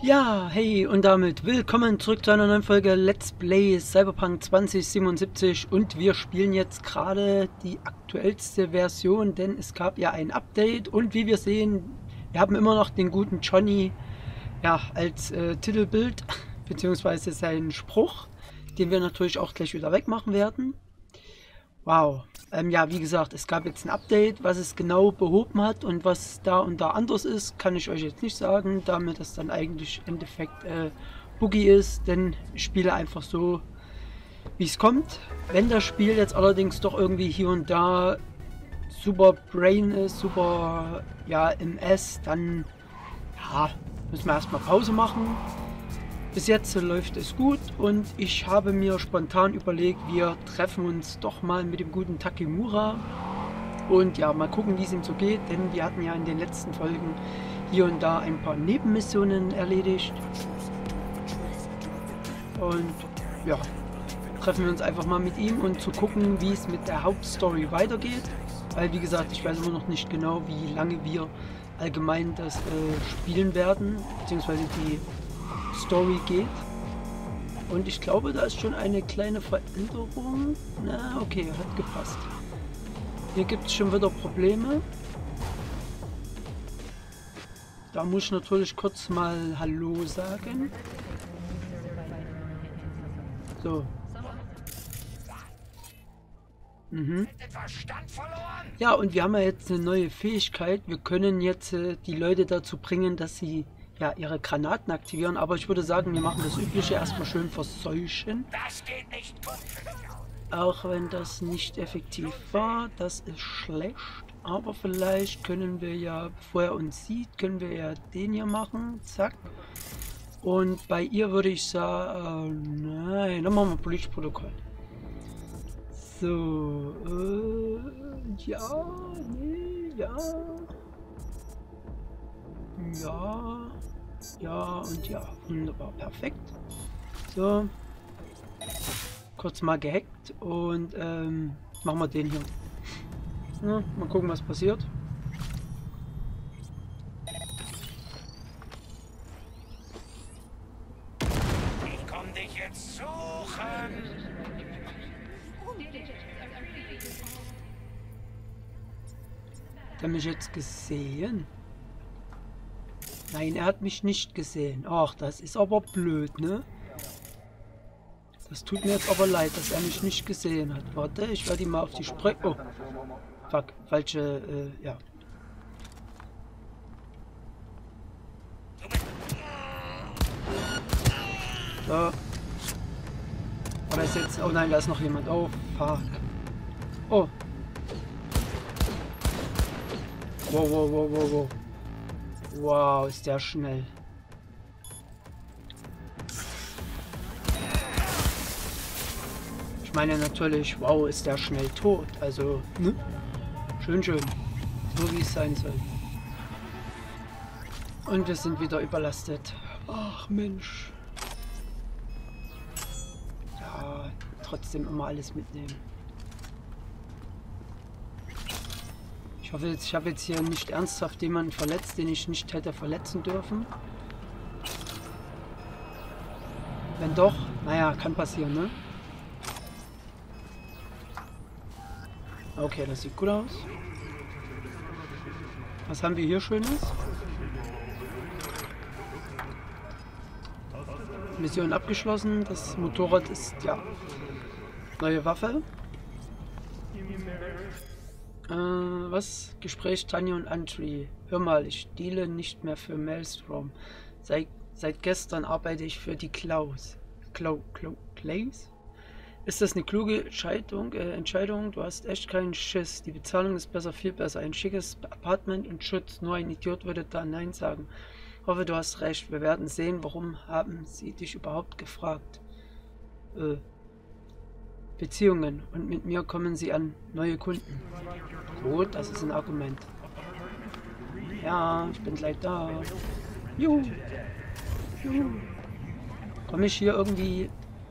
Ja, hey und damit willkommen zurück zu einer neuen Folge Let's Play Cyberpunk 2077 und wir spielen jetzt gerade die aktuellste Version, denn es gab ja ein Update und wie wir sehen, wir haben immer noch den guten Johnny ja, als äh, Titelbild beziehungsweise seinen Spruch, den wir natürlich auch gleich wieder wegmachen werden. Wow. Ähm, ja, wie gesagt, es gab jetzt ein Update, was es genau behoben hat und was da und da anders ist, kann ich euch jetzt nicht sagen, damit das dann eigentlich im Endeffekt äh, Boogie ist, denn ich spiele einfach so, wie es kommt. Wenn das Spiel jetzt allerdings doch irgendwie hier und da super Brain ist, super ja, MS, dann ja, müssen wir erstmal Pause machen bis jetzt läuft es gut und ich habe mir spontan überlegt, wir treffen uns doch mal mit dem guten Takemura und ja, mal gucken, wie es ihm so geht, denn wir hatten ja in den letzten Folgen hier und da ein paar Nebenmissionen erledigt. Und ja, treffen wir uns einfach mal mit ihm und zu gucken, wie es mit der Hauptstory weitergeht. Weil wie gesagt, ich weiß immer noch nicht genau, wie lange wir allgemein das äh, spielen werden, beziehungsweise die Story geht. Und ich glaube, da ist schon eine kleine Veränderung. Na, okay, hat gepasst. Hier gibt es schon wieder Probleme. Da muss ich natürlich kurz mal Hallo sagen. So. Mhm. Ja, und wir haben ja jetzt eine neue Fähigkeit. Wir können jetzt äh, die Leute dazu bringen, dass sie ja, ihre Granaten aktivieren. Aber ich würde sagen, wir machen das Übliche erstmal schön verseuchen. Auch wenn das nicht effektiv war, das ist schlecht. Aber vielleicht können wir ja, bevor er uns sieht, können wir ja den hier machen. Zack. Und bei ihr würde ich sagen, nein, dann machen wir Police-Protokoll. So, äh, ja, nee, ja. Ja. Ja und ja. Wunderbar. Perfekt. So. Kurz mal gehackt und ähm, machen wir den hier. Ja, mal gucken, was passiert. Ich komm dich jetzt suchen. Hat er mich jetzt gesehen? Nein, er hat mich nicht gesehen. Ach, das ist aber blöd, ne? Das tut mir jetzt aber leid, dass er mich nicht gesehen hat. Warte, ich werde ihn mal auf die Spreu... Oh, fuck, falsche, äh, ja. So. Aber ist jetzt... Oh nein, da ist noch jemand. Oh, fuck. Oh. Wow, wow, wow, wow, wow. Wow, ist der schnell. Ich meine natürlich, wow, ist der schnell tot. Also, ne? Schön, schön. So wie es sein soll. Und wir sind wieder überlastet. Ach Mensch. Ja, trotzdem immer alles mitnehmen. Ich hoffe jetzt, ich habe jetzt hier nicht ernsthaft jemanden verletzt, den ich nicht hätte verletzen dürfen. Wenn doch, naja, kann passieren, ne? Okay, das sieht gut aus. Was haben wir hier Schönes? Mission abgeschlossen. Das Motorrad ist, ja, neue Waffe. Äh, was? Gespräch Tanja und Antri. Hör mal, ich deale nicht mehr für Maelstrom. Seit, seit gestern arbeite ich für die Klaus. Klau, Klau, Clays? Ist das eine kluge Entscheidung, äh, Entscheidung? Du hast echt keinen Schiss. Die Bezahlung ist besser, viel besser. Ein schickes Apartment und Schutz. Nur ein Idiot würde da Nein sagen. Hoffe, du hast recht. Wir werden sehen, warum haben sie dich überhaupt gefragt. Äh, Beziehungen und mit mir kommen sie an neue Kunden. Gut, das ist ein Argument. Ja, ich bin gleich da. Juhu. Juhu. Komme ich hier irgendwie...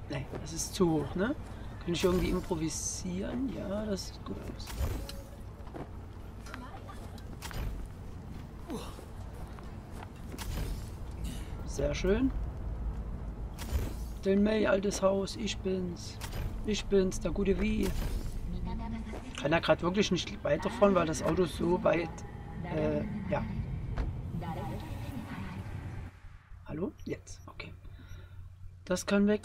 Ne, das ist zu hoch, ne? Kann ich irgendwie improvisieren? Ja, das sieht gut aus. Sehr schön. Del May, altes Haus, ich bin's. Ich bin's, der gute Wie. Kann er gerade wirklich nicht weiterfahren, weil das Auto so weit... Äh, ja. Hallo? Jetzt, okay. Das kann weg.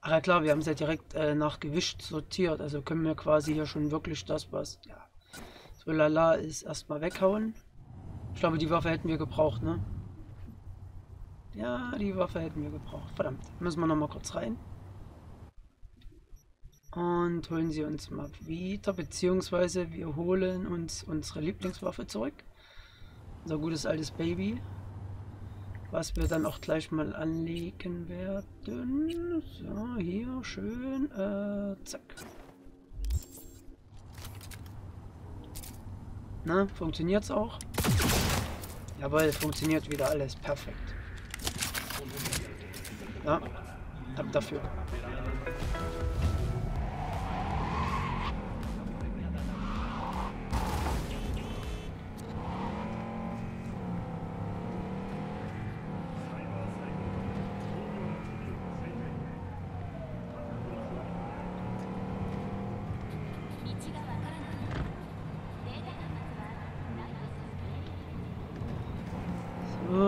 Ach ja klar, wir haben es ja direkt äh, nach Gewicht sortiert. Also können wir quasi hier schon wirklich das, was ja so lala ist, erstmal weghauen. Ich glaube, die Waffe hätten wir gebraucht, ne? Ja, die Waffe hätten wir gebraucht. Verdammt. Müssen wir nochmal kurz rein. Und holen sie uns mal wieder, beziehungsweise wir holen uns unsere Lieblingswaffe zurück. Unser gutes altes Baby. Was wir dann auch gleich mal anlegen werden. So, hier, schön. Äh, zack. Na, funktioniert's auch? Jawohl, funktioniert wieder alles. Perfekt. Ja, ab dafür.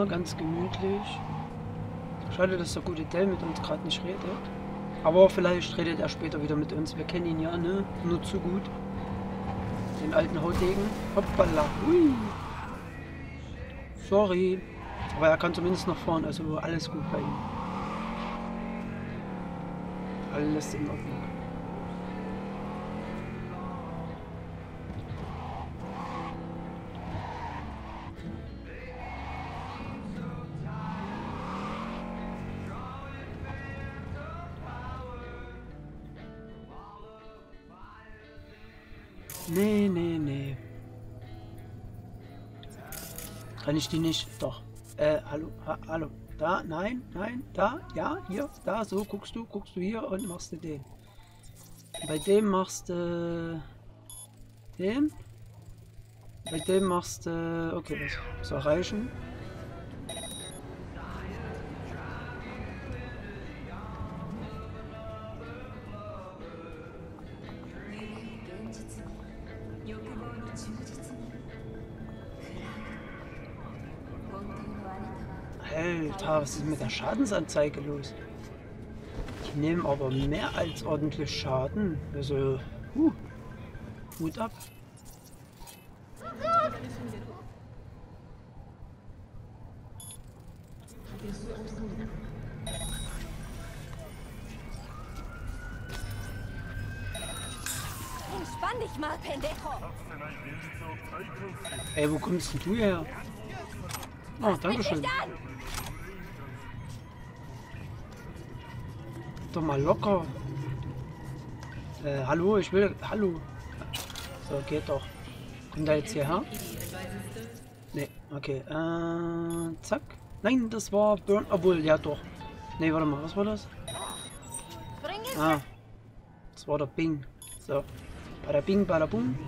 Ganz gemütlich. Schade, dass der gute Dell mit uns gerade nicht redet. Aber vielleicht redet er später wieder mit uns. Wir kennen ihn ja, ne? Nur zu gut. Den alten Hautdegen. Hoppala. Hui. Sorry. Aber er kann zumindest noch fahren, also alles gut bei ihm. Alles in Ordnung. Kann ich die nicht? Doch. Äh, hallo, ha, hallo. Da, nein, nein, da, ja, hier, da, so, guckst du, guckst du hier und machst du den. Bei dem machst du den. Bei dem machst du, okay, das soll reichen. Was ist mit der Schadensanzeige los? Die nehmen aber mehr als ordentlich Schaden. Also, huh, Hut ab. Entspann dich mal, Pendejo. Ey, wo kommst denn du her? Oh, danke schön. Doch mal locker. Äh, hallo, ich will. Hallo. So, geht doch. Kommt da jetzt hierher? Ne, okay. Äh, zack. Nein, das war Burn. Obwohl, ja doch. Ne, warte mal, was war das? Ah. Das war der Bing. So. Bada Bing, bada Boom.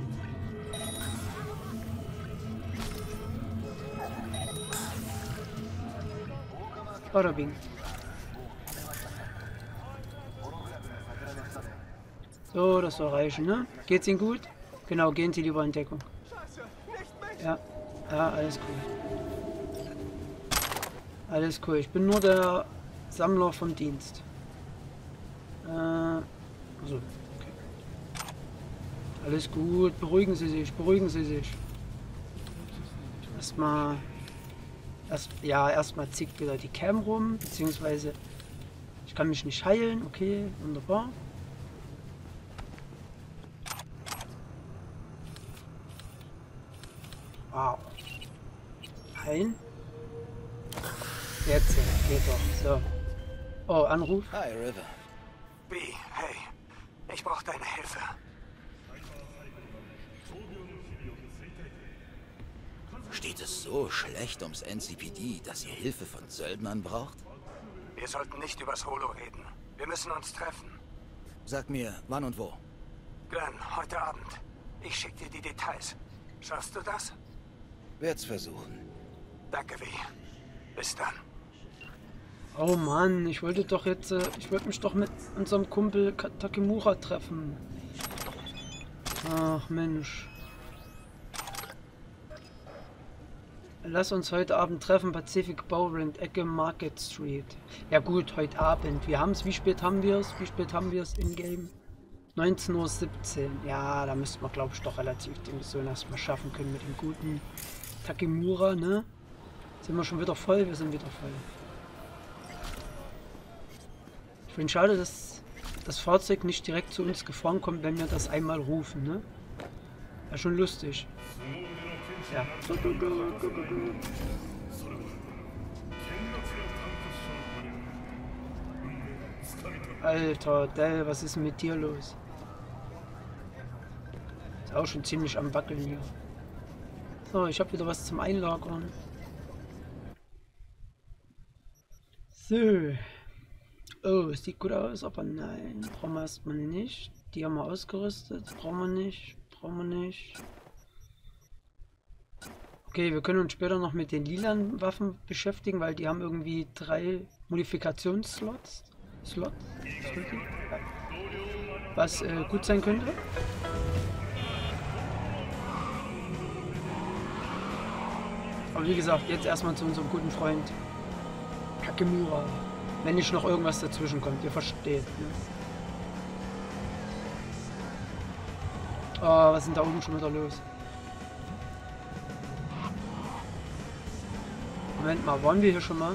Bada Bing. So, das soll reichen, ne? Geht's Ihnen gut? Genau, gehen Sie lieber in Deckung. Ja, ja, alles cool. Alles cool. Ich bin nur der Sammler vom Dienst. Äh, also, okay. Alles gut. Beruhigen Sie sich, beruhigen Sie sich. Erstmal, erst, ja, erstmal zickt wieder die Cam rum, beziehungsweise ich kann mich nicht heilen. Okay, wunderbar. Heilen? Jetzt, geht doch. So. Oh, Anruf. Hi, River. B, hey. Ich brauche deine Hilfe. Steht es so schlecht ums NCPD, dass ihr Hilfe von Söldnern braucht? Wir sollten nicht übers Holo reden. Wir müssen uns treffen. Sag mir, wann und wo. Glenn, heute Abend. Ich schicke dir die Details. Schaffst du das? Werd's versuchen. Danke, wie. Bis dann. Oh Mann, ich wollte doch jetzt, äh, ich wollte mich doch mit unserem Kumpel Takemura treffen. Ach Mensch. Lass uns heute Abend treffen, Pacific Bowrand, Ecke Market Street. Ja gut, heute Abend. Wir haben es, wie spät haben wir es? Wie spät haben wir es in-game? 19.17 Uhr. Ja, da müssten wir, glaube ich, doch relativ die Mission erstmal schaffen können mit dem guten Takemura, ne? Sind wir schon wieder voll? Wir sind wieder voll. Ich finde schade, dass das Fahrzeug nicht direkt zu uns gefahren kommt, wenn wir das einmal rufen, ne? Ja, schon lustig. Ja. Alter, Dell, was ist mit dir los? Ist auch schon ziemlich am Wackeln hier. So, ich habe wieder was zum Einlagern. So. Oh, sieht gut aus, aber nein, brauchen wir erstmal nicht. Die haben wir ausgerüstet, brauchen wir nicht, brauchen wir nicht. Okay, wir können uns später noch mit den lilanen Waffen beschäftigen, weil die haben irgendwie drei Modifikationsslots. Slot? Slot? Ja. Was äh, gut sein könnte. Aber wie gesagt, jetzt erstmal zu unserem guten Freund Kakemura. Wenn nicht noch irgendwas dazwischen kommt, ihr versteht. Ne? Oh, was denn da oben schon wieder los? Moment mal, waren wir hier schon mal?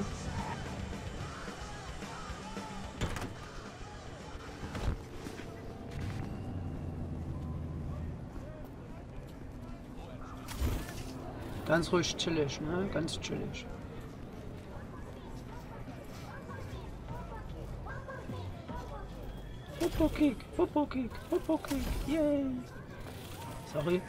Ganz ruhig chillig, ne? Ganz chillig. Football kick, football kick, football kick, yay! Sorry.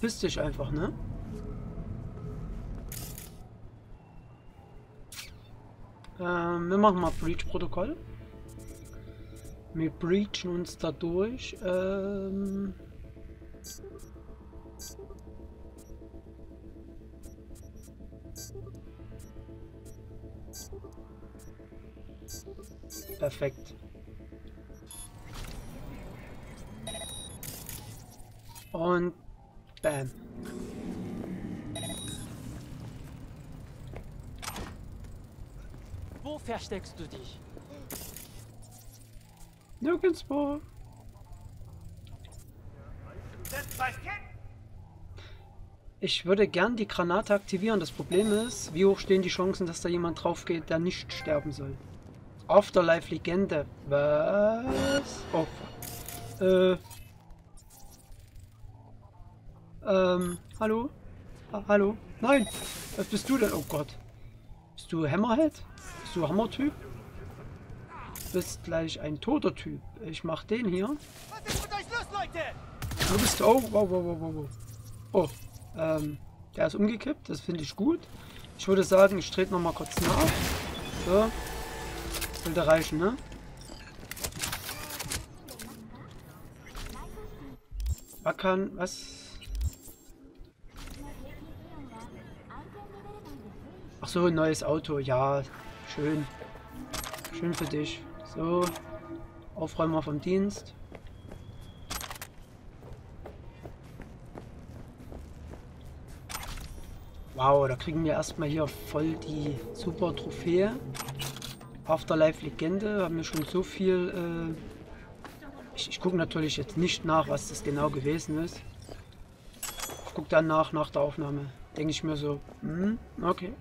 Verpiss dich einfach, ne? Ähm, wir machen mal Breach-Protokoll. Wir breachen uns da durch. Ähm Perfekt. Versteckst du dich? Nirgendwo. Ich würde gern die Granate aktivieren. Das Problem ist, wie hoch stehen die Chancen, dass da jemand drauf geht, der nicht sterben soll? Afterlife-Legende. Was? Oh. Äh. Ähm, hallo? Ah, hallo? Nein! Was bist du denn? Oh Gott. Bist du Hammerhead? Du Hammer-Typ? Bist gleich ein toter Typ. Ich mach den hier. Was ist mit euch los, Leute? Du bist. Oh, wow, wow, wow, wow, wow. Oh, ähm, der ist umgekippt. Das finde ich gut. Ich würde sagen, ich trete noch mal kurz nach. So. Sollte reichen, ne? Wackern, was? Ach so, ein neues Auto. Ja, schön. Schön für dich. So. Aufräumer vom Dienst. Wow, da kriegen wir erstmal hier voll die super Trophäe. Afterlife Legende haben wir schon so viel. Äh ich ich gucke natürlich jetzt nicht nach, was das genau gewesen ist. Ich gucke dann nach, nach der Aufnahme. Denke ich mir so, hm, okay.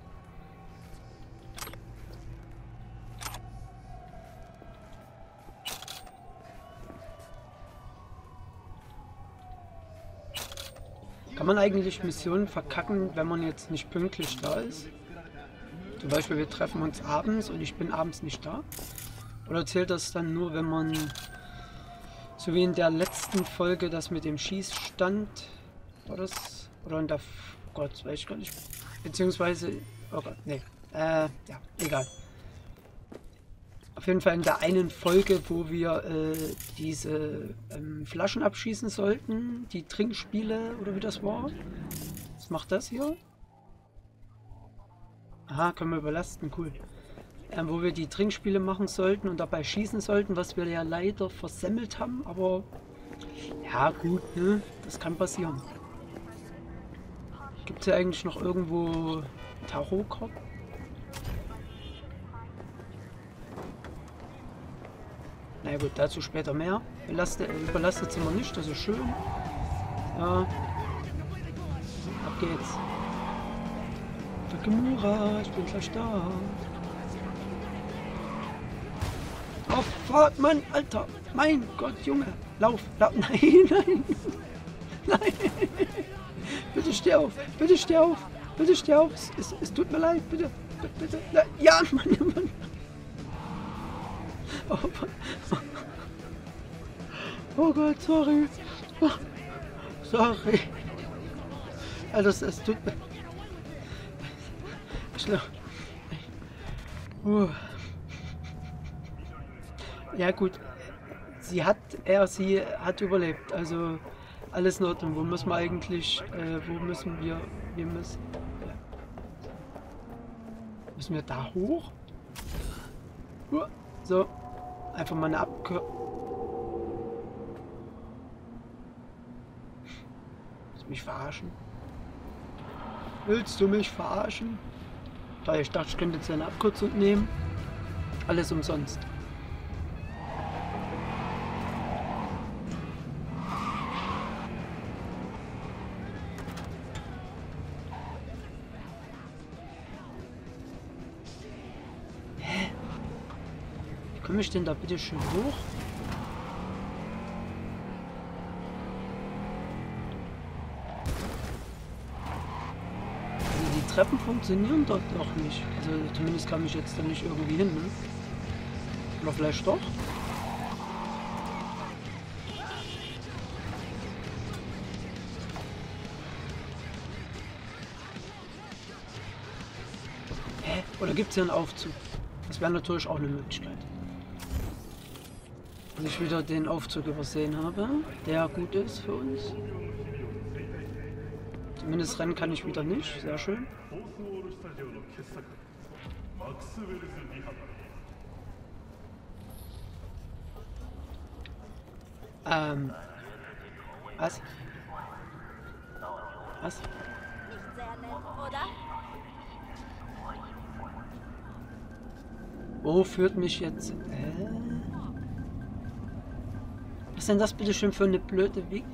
Man eigentlich Missionen verkacken, wenn man jetzt nicht pünktlich da ist? Zum Beispiel, wir treffen uns abends und ich bin abends nicht da. Oder zählt das dann nur, wenn man, so wie in der letzten Folge, das mit dem Schießstand, war das? Oder in der, F- Gott, weiß ich gar nicht. Beziehungsweise, oh Gott, nee, äh, ja, egal. Auf jeden Fall in der einen Folge, wo wir äh, diese ähm, Flaschen abschießen sollten, die Trinkspiele oder wie das war. Was macht das hier? Aha, können wir überlasten, cool. Ähm, wo wir die Trinkspiele machen sollten und dabei schießen sollten, was wir ja leider versemmelt haben, aber ja gut, ne? Das kann passieren. Gibt es hier eigentlich noch irgendwo Tarotkarten? Na gut, dazu später mehr. Belastet, äh, überlastet sind wir nicht, das ist schön. Ja. Ab geht's. Takemura, ich bin gleich da. Auf Fahrt, Mann, Alter. Mein Gott, Junge. Lauf, lauf. Nein, nein. Nein. Bitte steh auf. Bitte steh auf. Bitte steh auf. Es, es, es tut mir leid. Bitte. Bitte. bitte. Ja, Mann, Mann. Oh, oh Gott, sorry. Oh, sorry. Also, es, tut mir... Schlimm. Ja gut, sie hat, er, sie hat überlebt, also alles in Ordnung. Wo müssen wir eigentlich, äh, wo müssen wir, wir müssen, ja. müssen wir da hoch? So, einfach mal eine Abkür... Willst du mich verarschen? Willst du mich verarschen? Da ich dachte, ich könnte jetzt eine Abkürzung nehmen. Alles umsonst. Komme ich denn da bitte schön hoch? Also die Treppen funktionieren dort doch nicht. Also zumindest kam ich jetzt da nicht irgendwie hin, ne? Oder vielleicht doch? Hä? Oder gibt es hier einen Aufzug? Das wäre natürlich auch eine Möglichkeit. Und ich wieder den Aufzug übersehen habe, der gut ist für uns. Zumindest rennen kann ich wieder nicht. Sehr schön. Ähm. Was? Was? Nicht sehr nett, oder? Wo führt mich jetzt... Äh? Was ist denn das bitte schön für eine blöde Weg?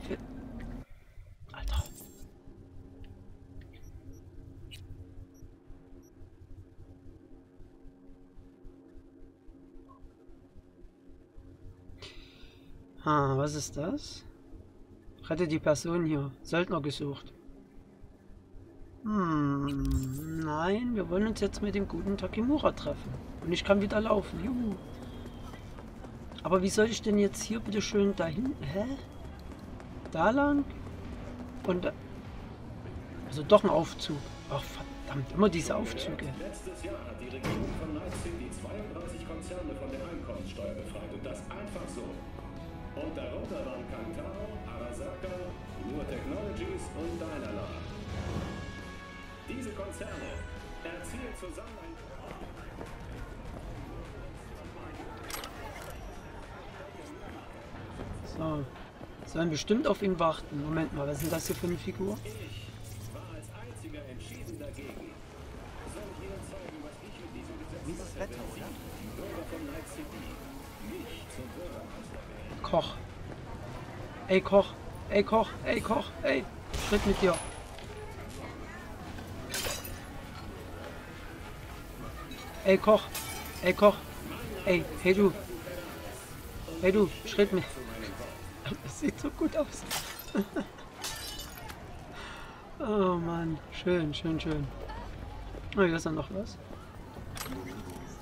Alter. Ah, was ist das? Rette die Person hier. Söldner gesucht. Hm, nein, wir wollen uns jetzt mit dem guten Takimura treffen. Und ich kann wieder laufen. Juhu. Aber wie soll ich denn jetzt hier bitte schön dahin? Hä? Da lang? Und da... Also doch ein Aufzug. Ach verdammt, immer diese Aufzüge. Letztes Jahr hat die Regierung von Night City 32 Konzerne von der Einkommenssteuer befreit und das einfach so. Und darunter waren Kantaro, Arasaka, Nur Technologies und Dynalar. Diese Konzerne erzielen zusammen So. Sollen bestimmt auf ihn warten. Moment mal, was ist denn das hier für eine Figur? Ich war als einziger entschieden dagegen. Soll ich Ihnen zeigen, was ich mit diesem Gesetz Mieses Wetter, oder? Koch. Ey, Koch. Ey, Koch. Ey, Koch. Ey. Schritt mit dir. Ey, Koch. Ey, Koch. Ey, hey du. Hey du, Schritt mit. Sieht so gut aus. oh Mann. Schön, schön, schön. Oh, hier ist dann noch was.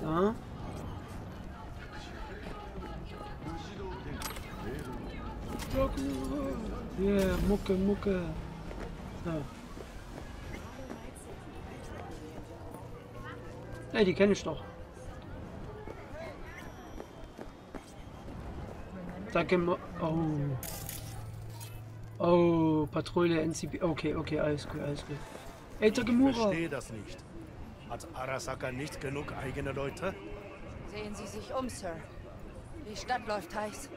So. Yeah, Mucke, Mucke. So. Ey, die kenne ich doch. Danke, Oh. Oh, Patrouille NCP. Okay, okay, alles gut, alles gut. Ey, Ich Tagemura. verstehe das nicht. Hat Arasaka nicht genug eigene Leute? Sehen Sie sich um, Sir. Die Stadt läuft heiß.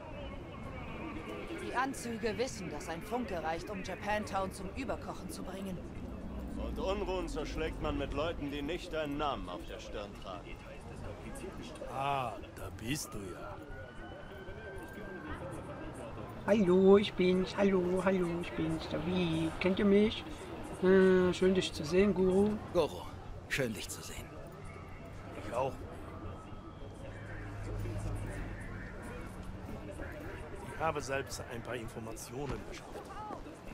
Die Anzüge wissen, dass ein Funke reicht, um Japantown zum Überkochen zu bringen. Und Unruhen zerschlägt man mit Leuten, die nicht deinen Namen auf der Stirn tragen. Ah, da bist du ja. Hallo, ich bin's. Hallo, hallo, ich bin's. Wie. Kennt ihr mich? Äh, schön dich zu sehen, Guru. Goro, schön dich zu sehen. Ich auch. Ich habe selbst ein paar Informationen beschafft.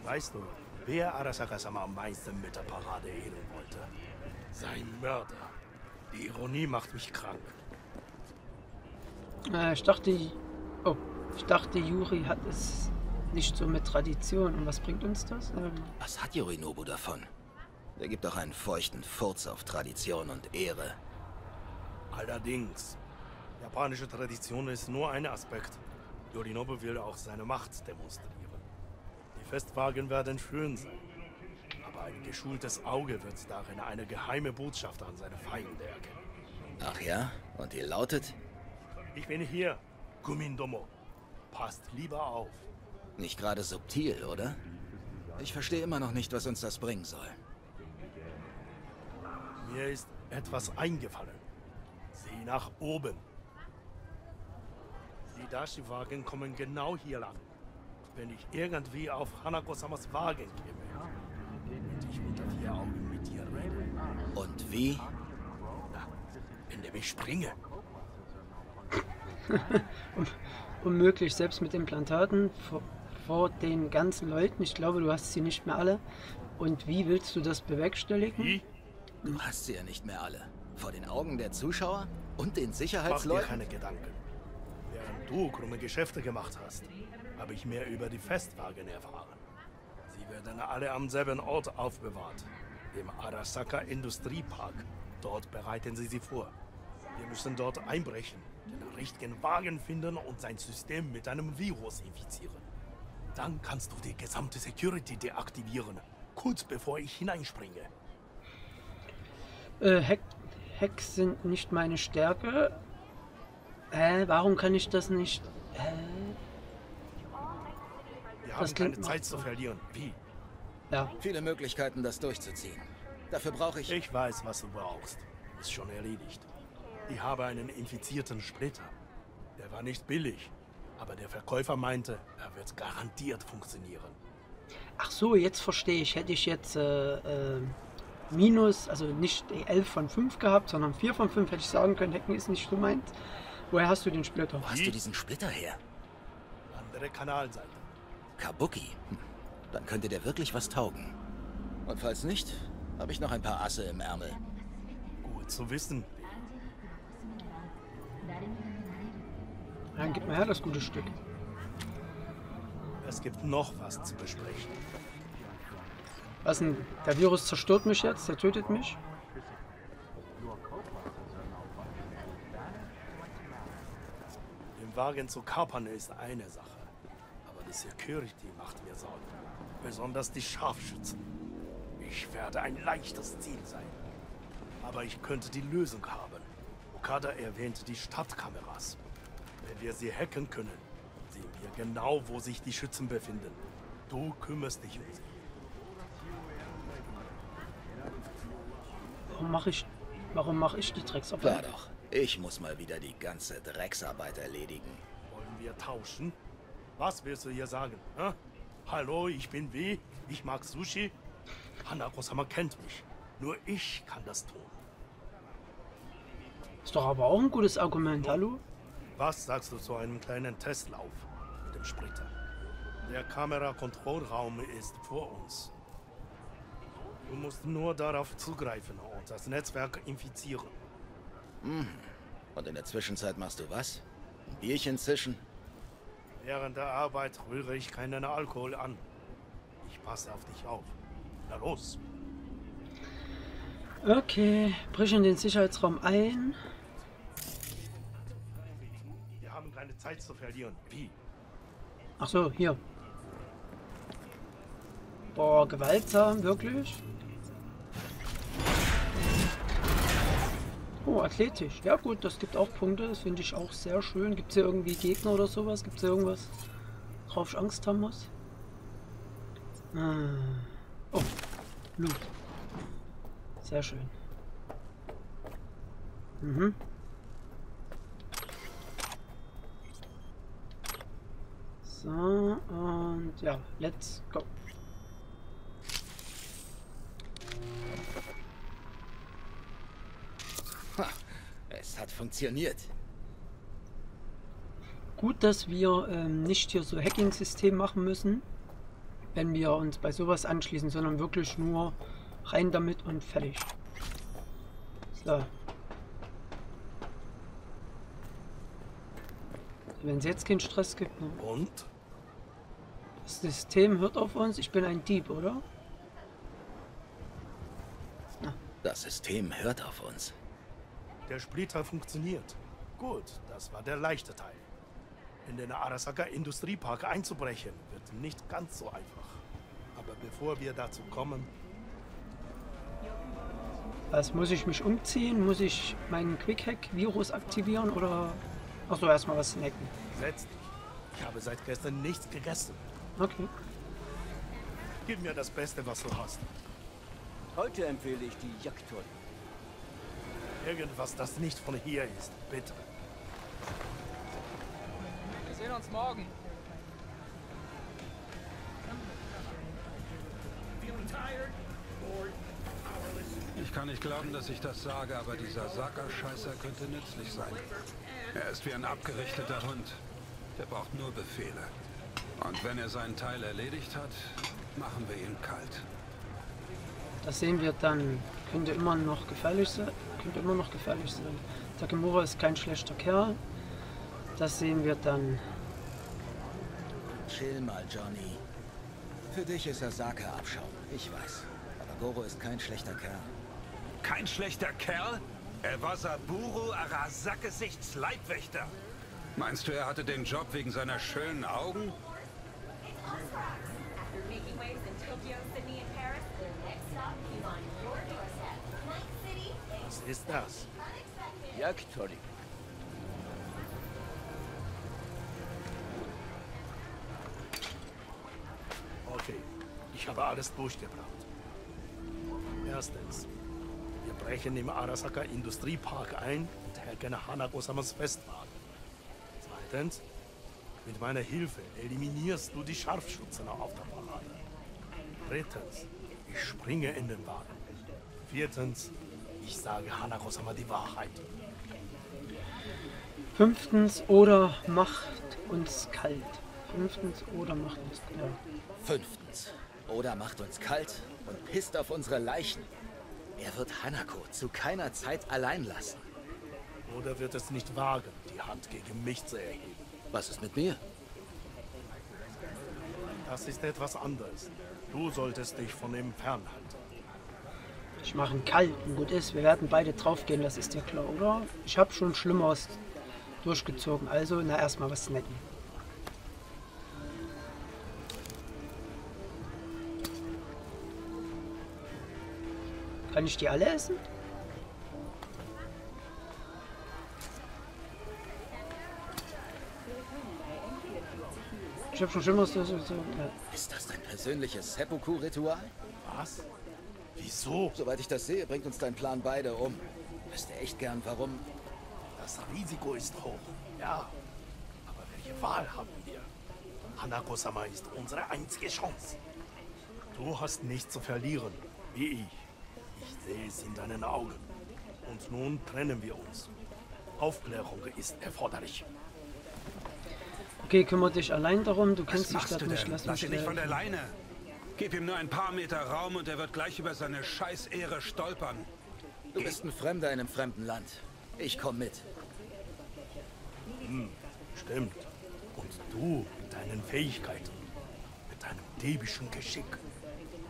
Weißt du, wer Arasaka-sama am meisten mit der Parade ehren wollte? Sein Mörder. Die Ironie macht mich krank. Äh, ich dachte, oh, ich dachte, Juri hat es nicht so mit Tradition. Und was bringt uns das? Ähm, Was hat Yorinobu davon? Der gibt doch einen feuchten Furz auf Tradition und Ehre. Allerdings, japanische Tradition ist nur ein Aspekt. Yorinobu will auch seine Macht demonstrieren. Die Festwagen werden schön sein. Aber ein geschultes Auge wird darin eine geheime Botschaft an seine Feinde erkennen. Ach ja? Und die lautet? Ich bin hier, Gumindomo. Passt lieber auf. Nicht gerade subtil, oder? Ich verstehe immer noch nicht, was uns das bringen soll. Mir ist etwas eingefallen. Sieh nach oben. Die Dashi-Wagen kommen genau hier lang. Wenn ich irgendwie auf Hanako-samas Wagen käme und ich unter vier Augen mit dir rede, Und wie? na, indem ich springe. unmöglich, selbst mit Implantaten vor, vor den ganzen Leuten. Ich glaube, du hast sie nicht mehr alle. Und wie willst du das bewerkstelligen? Wie? Du hast sie ja nicht mehr alle. Vor den Augen der Zuschauer und den Mach dir Sicherheitsleuten? keine Gedanken. Während du krumme Geschäfte gemacht hast, habe ich mehr über die Festwagen erfahren. Sie werden alle am selben Ort aufbewahrt. Im Arasaka Industriepark. Dort bereiten sie sie vor. Wir müssen dort einbrechen, den richtigen Wagen finden und sein System mit einem Virus infizieren. Dann kannst du die gesamte Security deaktivieren, kurz bevor ich hineinspringe. Äh, Hack, Hacks sind nicht meine Stärke. Hä, warum kann ich das nicht? Hä? Wir Das haben keine Zeit zu verlieren. Wie? Ja, Viele Möglichkeiten, das durchzuziehen. Dafür brauche ich... Ich weiß, was du brauchst. Ist schon erledigt. Ich habe einen infizierten Splitter. Der war nicht billig, aber der Verkäufer meinte, er wird garantiert funktionieren. Ach so, jetzt verstehe ich. Hätte ich jetzt äh, äh, Minus, also nicht 11 von 5 gehabt, sondern 4 von 5, hätte ich sagen können, Hacken ist nicht so meint. Woher hast du den Splitter? Wo hast du diesen Splitter her? Andere Kanalseite. Kabuki? Hm. Dann könnte der wirklich was taugen. Und falls nicht, habe ich noch ein paar Asse im Ärmel. Gut zu wissen. Dann gib mal her das gute Stück. Es gibt noch was zu besprechen. Was denn? Der Virus zerstört mich jetzt, der tötet mich. Den Wagen zu kapern ist eine Sache. Aber die Security macht mir Sorgen. Besonders die Scharfschützen. Ich werde ein leichtes Ziel sein. Aber ich könnte die Lösung haben. Okada erwähnte die Stadtkameras. Wenn wir sie hacken können, sehen wir genau, wo sich die Schützen befinden. Du kümmerst dich um sie. Warum mache ich, warum mache ich die Drecksarbeit? doch. Ich muss mal wieder die ganze Drecksarbeit erledigen. Wollen wir tauschen? Was willst du hier sagen? Hä? Hallo, ich bin W. Ich mag Sushi. Hanako-sama kennt mich. Nur ich kann das tun. Ist doch aber auch ein gutes Argument, hallo? Was sagst du zu einem kleinen Testlauf mit dem Splitter? Der Kamerakontrollraum ist vor uns. Du musst nur darauf zugreifen und das Netzwerk infizieren. Hm. Und in der Zwischenzeit machst du was? Ein Bierchen zischen? Während der Arbeit rühre ich keinen Alkohol an. Ich passe auf dich auf. Na los. Okay, brich in den Sicherheitsraum ein. Wir haben keine Zeit zu verlieren. Wie? Ach so, hier. Boah, gewaltsam, wirklich? Oh, athletisch. Ja gut, das gibt auch Punkte. Das finde ich auch sehr schön. Gibt es hier irgendwie Gegner oder sowas? Gibt es hier irgendwas, worauf ich Angst haben muss? Ah. Oh, Blut. Sehr schön. Mhm. So, und ja, let's go. Ha, es hat funktioniert. Gut, dass wir ähm, nicht hier so Hacking-System machen müssen, wenn wir uns bei sowas anschließen, sondern wirklich nur rein damit und fertig. So. Wenn es jetzt keinen Stress gibt. Ne? Und? Das System hört auf uns. Ich bin ein Dieb, oder? Das System hört auf uns. Der Splitter funktioniert. Gut, das war der leichte Teil. In den Arasaka Industriepark einzubrechen, wird nicht ganz so einfach. Aber bevor wir dazu kommen, Was muss ich mich umziehen? Muss ich meinen Quick-Hack-Virus aktivieren oder... Achso, erstmal was snacken. setz dich. Ich habe seit gestern nichts gegessen. Okay. Gib mir das Beste, was du hast. Heute empfehle ich die Jagdtoll. Irgendwas, das nicht von hier ist, bitte. Wir sehen uns morgen. Ich kann nicht glauben, dass ich das sage, aber dieser Saka-Scheißer könnte nützlich sein. Er ist wie ein abgerichteter Hund. Der braucht nur Befehle. Und wenn er seinen Teil erledigt hat, machen wir ihn kalt. Das sehen wir dann. Könnte immer noch gefährlich sein. Könnte immer noch gefährlich sein. Takemura ist kein schlechter Kerl. Das sehen wir dann. Chill mal, Johnny. Für dich ist er Saka Abschaum, ich weiß. Aber Goro ist kein schlechter Kerl. Kein schlechter Kerl? Er war Saburo Arasakesichts Leibwächter. Meinst du, er hatte den Job wegen seiner schönen Augen? Ist das? Jagdtoll. Okay, ich habe alles durchgebracht. Erstens, wir brechen im Arasaka Industriepark ein und hacken Hanako-samas Festwagen. Zweitens, mit meiner Hilfe eliminierst du die Scharfschützen auf der Parade. Drittens, ich springe in den Wagen. Viertens, ich sage Hanako-sama die Wahrheit. Fünftens, oder macht uns kalt. Fünftens, oder macht uns kalt. Fünftens. Oda macht uns kalt und pisst auf unsere Leichen. Er wird Hanako zu keiner Zeit allein lassen. Oder wird es nicht wagen, die Hand gegen mich zu erheben? Was ist mit mir? Das ist etwas anderes. Du solltest dich von ihm fernhalten. Ich mache einen kalten. Gut ist, wir werden beide draufgehen, das ist dir klar, oder? Ich habe schon Schlimmeres durchgezogen. Also, na, erstmal was snacken. Kann ich die alle essen? Ich habe schon Schlimmeres durchgezogen. Ja. Ist das dein persönliches Seppuku-Ritual? Was? Wieso? Soweit ich das sehe, bringt uns dein Plan beide um. Wüsste echt gern, warum. Das Risiko ist hoch. Ja. Aber welche Wahl haben wir? Hanako-sama ist unsere einzige Chance. Du hast nichts zu verlieren, wie ich. Ich sehe es in deinen Augen. Und nun trennen wir uns. Aufklärung ist erforderlich. Okay, kümmere dich allein darum. Du kennst die machst Stadt nicht. Lass Lass mich ihn nicht von der. Leine. Gib ihm nur ein paar Meter Raum und er wird gleich über seine Scheißehre stolpern. Du bist ein Fremder in einem fremden Land. Ich komme mit. Hm, stimmt. Und du mit deinen Fähigkeiten. Mit deinem diebischen Geschick.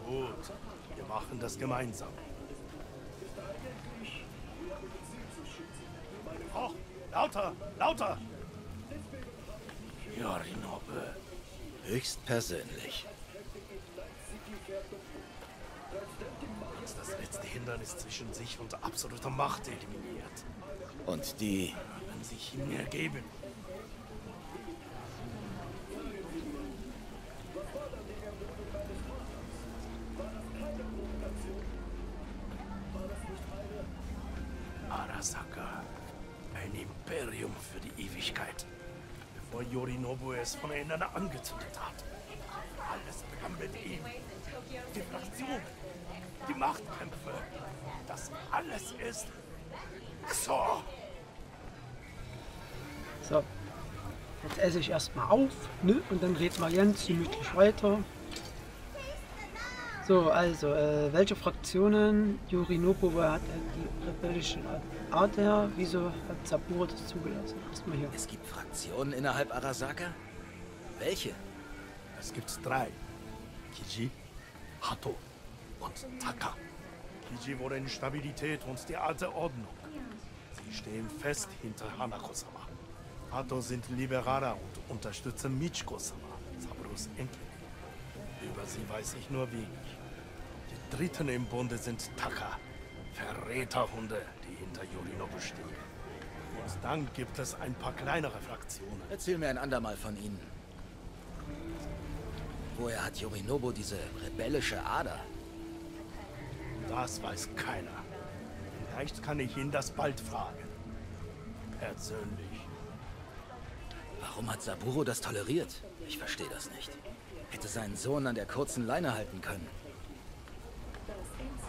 Gut, wir machen das gemeinsam. Hoch, lauter, lauter! Yorinobu. Höchstpersönlich. Jetzt das letzte Hindernis zwischen sich und absoluter Macht eliminiert. Und die Wenn sich ihm ergeben. Esse ich erstmal auf, ne? Und dann reden wir ganz gemütlich weiter. So, also, äh, welche Fraktionen Yorinobu hat äh, die rebellische Art her? Wieso hat Saburo das zugelassen? Erstmal hier. Es gibt Fraktionen innerhalb Arasaka? Welche? Es gibt drei. Kiji, Hato und Taka. Kiji wollen Stabilität und die alte Ordnung. Sie stehen fest hinter Hanako-sama. Hato sind Liberaler und unterstützen Michiko-sama, Saburos Enkel. Über sie weiß ich nur wenig. Die Dritten im Bunde sind Taka, Verräterhunde, die hinter Yorinobu stehen. Und dann gibt es ein paar kleinere Fraktionen. Erzähl mir ein andermal von ihnen. Woher hat Yorinobu diese rebellische Ader? Das weiß keiner. Vielleicht kann ich ihn das bald fragen. Persönlich. Warum hat Saburo das toleriert? Ich verstehe das nicht. Hätte seinen Sohn an der kurzen Leine halten können.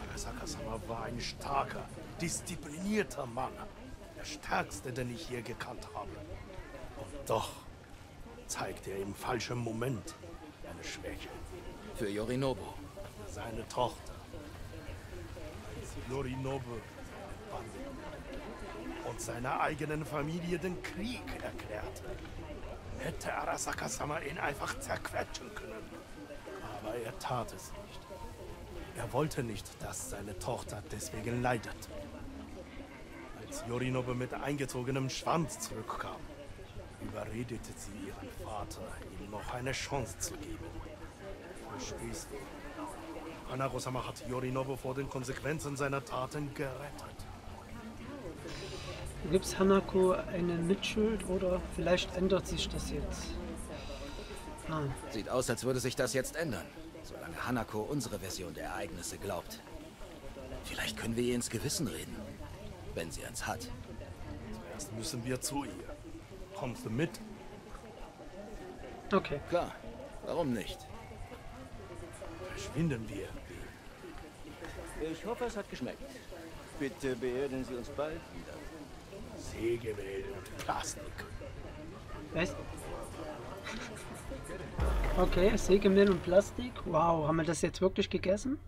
Arasaka-sama war ein starker, disziplinierter Mann. Der stärkste, den ich je gekannt habe. Und doch zeigte er im falschen Moment eine Schwäche. Für Yorinobu. Seine Tochter. Als Yorinobu und seiner eigenen Familie den Krieg erklärte, hätte Arasaka-sama ihn einfach zerquetschen können. Aber er tat es nicht. Er wollte nicht, dass seine Tochter deswegen leidet. Als Yorinobu mit eingezogenem Schwanz zurückkam, überredete sie ihren Vater, ihm noch eine Chance zu geben. Verstehst du? Hanako-sama hat Yorinobu vor den Konsequenzen seiner Taten gerettet. Gibt es Hanako eine Mitschuld oder vielleicht ändert sich das jetzt? Ah, Sieht aus, als würde sich das jetzt ändern. Solange Hanako unsere Version der Ereignisse glaubt. Vielleicht können wir ihr ins Gewissen reden. Wenn sie eins hat. Zuerst müssen wir zu ihr. Kommst du mit? okay. Klar. Warum nicht? Verschwinden wir. Ich hoffe, es hat geschmeckt. Bitte beerdigen Sie uns bald wieder. Sägemehl und Plastik. Was? Okay, Sägemehl und Plastik. Wow, haben wir das jetzt wirklich gegessen?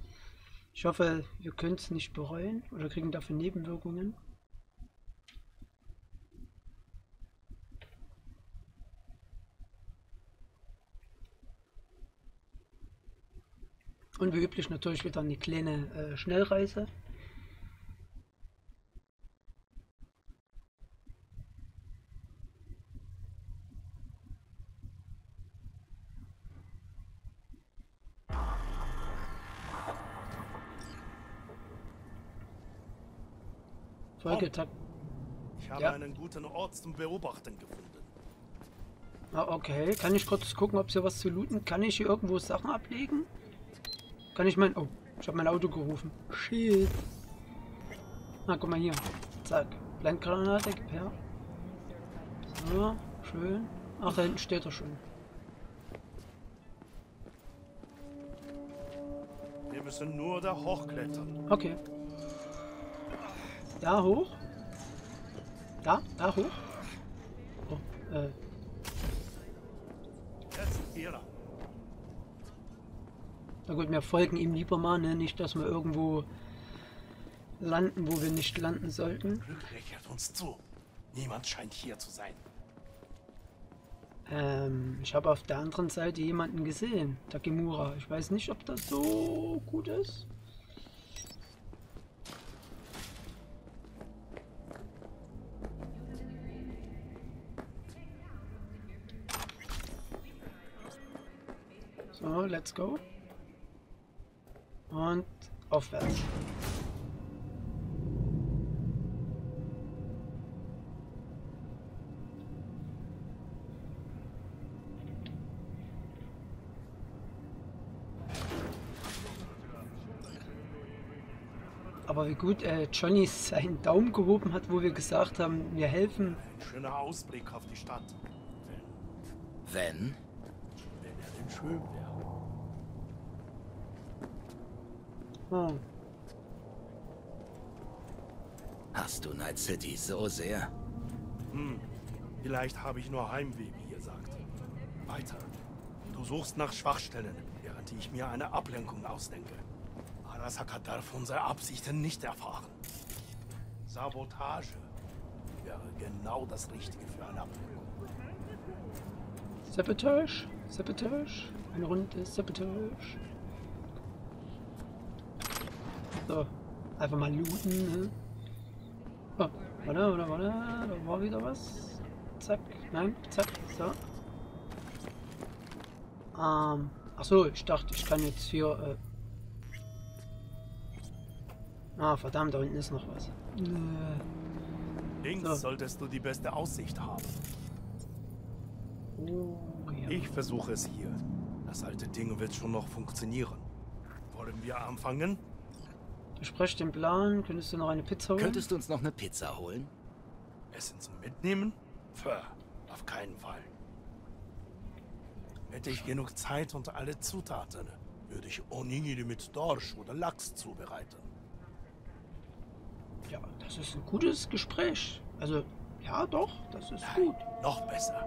Ich hoffe, wir können es nicht bereuen oder kriegen dafür Nebenwirkungen. Und wie üblich natürlich wieder eine kleine äh, Schnellreise. Folgetag. Ich habe Ja. einen guten Ort zum Beobachten gefunden. Ah, okay. Kann ich kurz gucken, ob es hier was zu looten? Kann ich hier irgendwo Sachen ablegen? Kann ich mein... Oh, ich habe mein Auto gerufen. Shit. Na, guck mal hier. Zack. Blendgranate, gib her. So, schön. Ach, da hinten steht er schon. Wir müssen nur da hochklettern. Okay. Da hoch. Da, da hoch. Oh, äh. Na gut, wir folgen ihm lieber mal, ne? Nicht, dass wir irgendwo landen, wo wir nicht landen sollten. Glück lächelt uns zu. Niemand scheint hier zu sein. Ähm, ich habe auf der anderen Seite jemanden gesehen, Takemura. Ich weiß nicht, ob das so gut ist. So, let's go. Und aufwärts. Aber wie gut äh, Johnny seinen Daumen gehoben hat, wo wir gesagt haben, wir helfen. Ein schöner Ausblick auf die Stadt. Wenn? Wenn er denn schön wäre. Oh. Hast du Night City so sehr? Hm, vielleicht habe ich nur Heimweh, wie ihr sagt. Weiter. Du suchst nach Schwachstellen, während ich mir eine Ablenkung ausdenke. Arasaka darf unsere Absichten nicht erfahren. Sabotage wäre genau das Richtige für eine Ablenkung. Sabotage? Sabotage? Eine Runde Sabotage. So, einfach mal looten. Ne? Oh, warte, warte, warte, da war wieder was. Zack, nein, zack, so. Ähm, ach so, ich dachte, ich kann jetzt hier. Äh ah, verdammt, da unten ist noch was. Äh, Links So. solltest du die beste Aussicht haben. oh, ja. Ich versuche es hier. Das alte Ding wird schon noch funktionieren. Wollen wir anfangen? Besprecht den Plan. Könntest du noch eine Pizza holen? Könntest du uns noch eine Pizza holen? Essen zum Mitnehmen? Pfö, auf keinen Fall. Hätte ich genug Zeit und alle Zutaten, würde ich Onigiri mit Dorsch oder Lachs zubereiten. Ja, das ist ein gutes Gespräch. Also, ja, doch, das ist gut. Noch besser.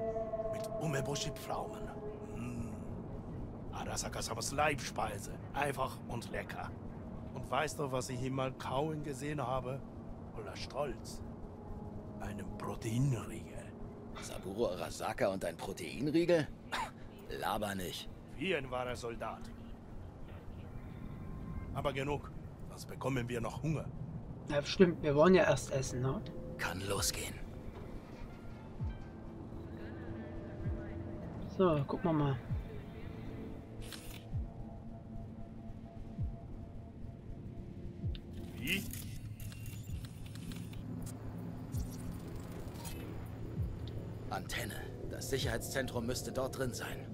Mit Umeboshi-Pflaumen. Mm. Arasaka-samas Leibspeise. Einfach und lecker. Und weißt du, was ich ihn mal kauen gesehen habe? Voller Stolz. Einen Proteinriegel. Saburo Arasaka und ein Proteinriegel? Laber nicht. Wie ein wahrer Soldat. Aber genug. Sonst bekommen wir noch Hunger. Ja, stimmt, wir wollen ja erst essen, ne? Kann losgehen. So, gucken wir mal. Wie? Antenne. Das Sicherheitszentrum müsste dort drin sein.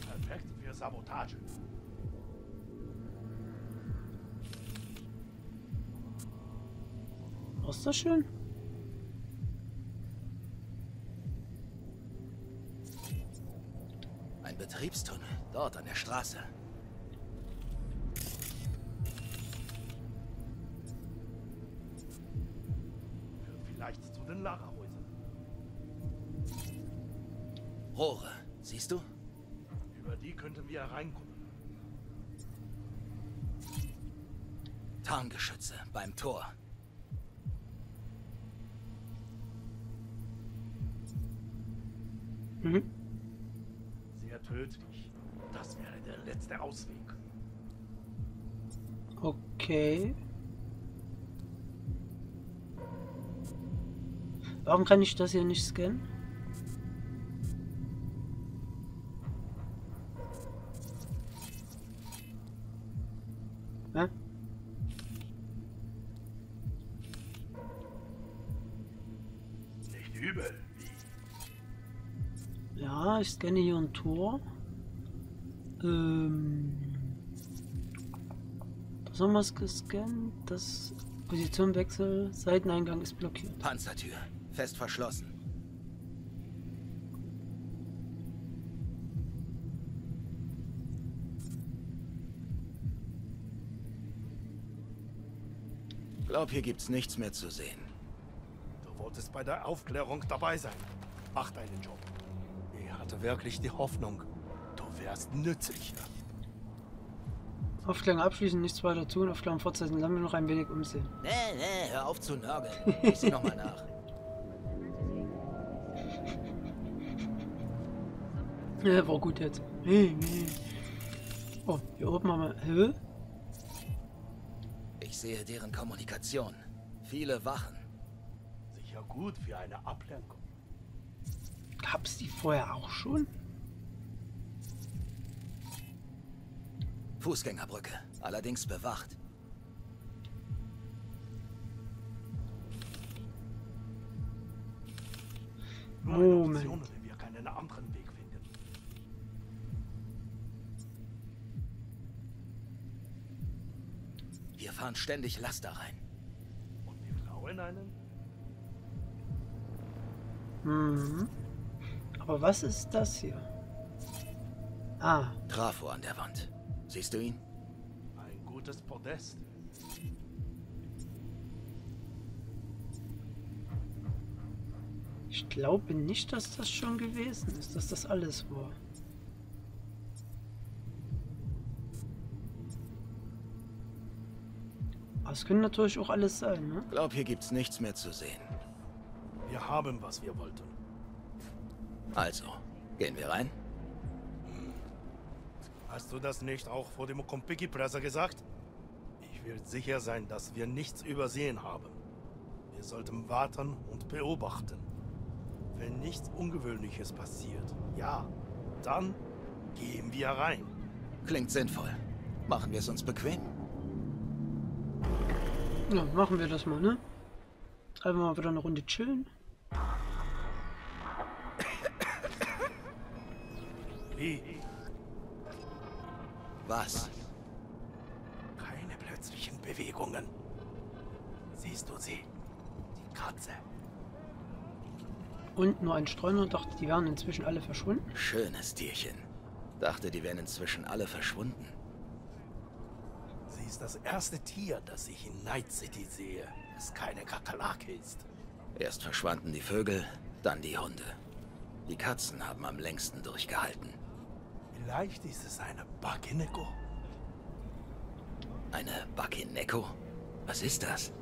Perfekt für Sabotage. Ist das schön? Ein Betriebstunnel. Dort an der Straße. Vielleicht zu den Lagerhäusern. Rohre. Siehst du? Über die könnten wir reinkommen. Tarngeschütze beim Tor. Okay. Warum kann ich das hier nicht scannen? Hä? Nicht übel. Ja, ich scanne hier ein Tor. Ähm, es gescannt. Das Positionwechsel, Seiteneingang ist blockiert. Panzertür. Fest verschlossen. Glaub, hier gibt's nichts mehr zu sehen. Du wolltest bei der Aufklärung dabei sein. Mach deinen Job. Ich hatte wirklich die Hoffnung, du wärst nützlicher. Aufklärung abschließen, nichts weiter tun, Aufklärung fortsetzen, dann wir noch ein wenig umsehen. Nee, nee, hör auf zu nörgeln. Ich seh nochmal nach. Ja, war gut jetzt. Hey, hey. Oh, hier oben haben wir... Hä? Ich sehe deren Kommunikation. Viele Wachen. Sicher gut für eine Ablenkung. Gab's die vorher auch schon? Fußgängerbrücke, allerdings bewacht. Moment. Wenn wir keinen anderen Weg finden. Wir fahren ständig Laster rein. Und wir klauen einen? Mhm. Aber was ist das hier? Ah, Trafo an der Wand. Siehst du ihn? Ein gutes Podest. ich glaube nicht, dass das schon gewesen ist, dass das alles war. Aber es können natürlich auch alles sein, ne? Glaub, hier gibt's nichts mehr zu sehen. Wir haben, was wir wollten. Also, gehen wir rein? Hast du das nicht auch vor dem Kompiki-Presser gesagt? Ich will sicher sein, dass wir nichts übersehen haben. Wir sollten warten und beobachten. Wenn nichts Ungewöhnliches passiert, ja, dann gehen wir rein. Klingt sinnvoll. Machen wir es uns bequem. Ja, machen wir das mal, ne? Treiben wir mal wieder eine Runde chillen. Wie? Was? Keine plötzlichen Bewegungen. Siehst du sie? Die Katze. Und nur ein Streuner und dachte, die wären inzwischen alle verschwunden. Schönes Tierchen. Dachte, die wären inzwischen alle verschwunden. Sie ist das erste Tier, das ich in Night City sehe, das keine Kakerlake ist. Erst verschwanden die Vögel, dann die Hunde. Die Katzen haben am längsten durchgehalten. Vielleicht ist es eine Bakineko. Eine Bakineko? Was ist das?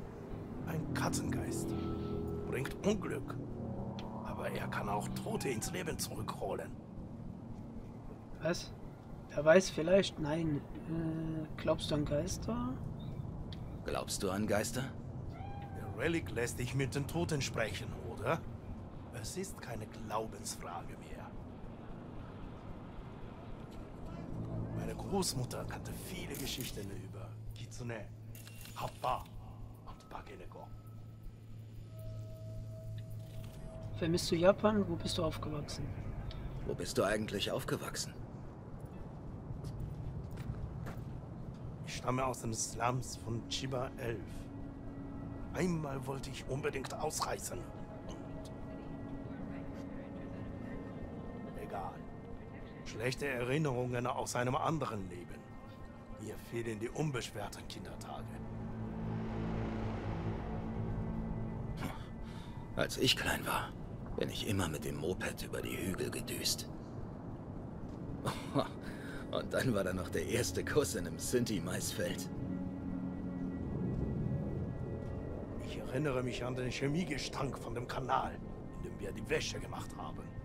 Ein Katzengeist. Bringt Unglück. Aber er kann auch Tote ins Leben zurückholen. Was? Wer weiß vielleicht? Nein. Äh, glaubst du an Geister? Glaubst du an Geister? Der Relic lässt dich mit den Toten sprechen, oder? Es ist keine Glaubensfrage mehr. Meine Großmutter kannte viele Geschichten über Kitsune, Happa und Bakeneko. Vermisst du Japan? Wo bist du aufgewachsen? Wo bist du eigentlich aufgewachsen? Ich stamme aus den Slums von Chiba 11. Einmal wollte ich unbedingt ausreißen. Schlechte Erinnerungen aus einem anderen Leben. Mir fehlen die unbeschwerten Kindertage. Als ich klein war, bin ich immer mit dem Moped über die Hügel gedüst. Und dann war da noch der erste Kuss in einem Sinti-Maisfeld. Ich erinnere mich an den Chemiegestank von dem Kanal, in dem wir die Wäsche gemacht haben.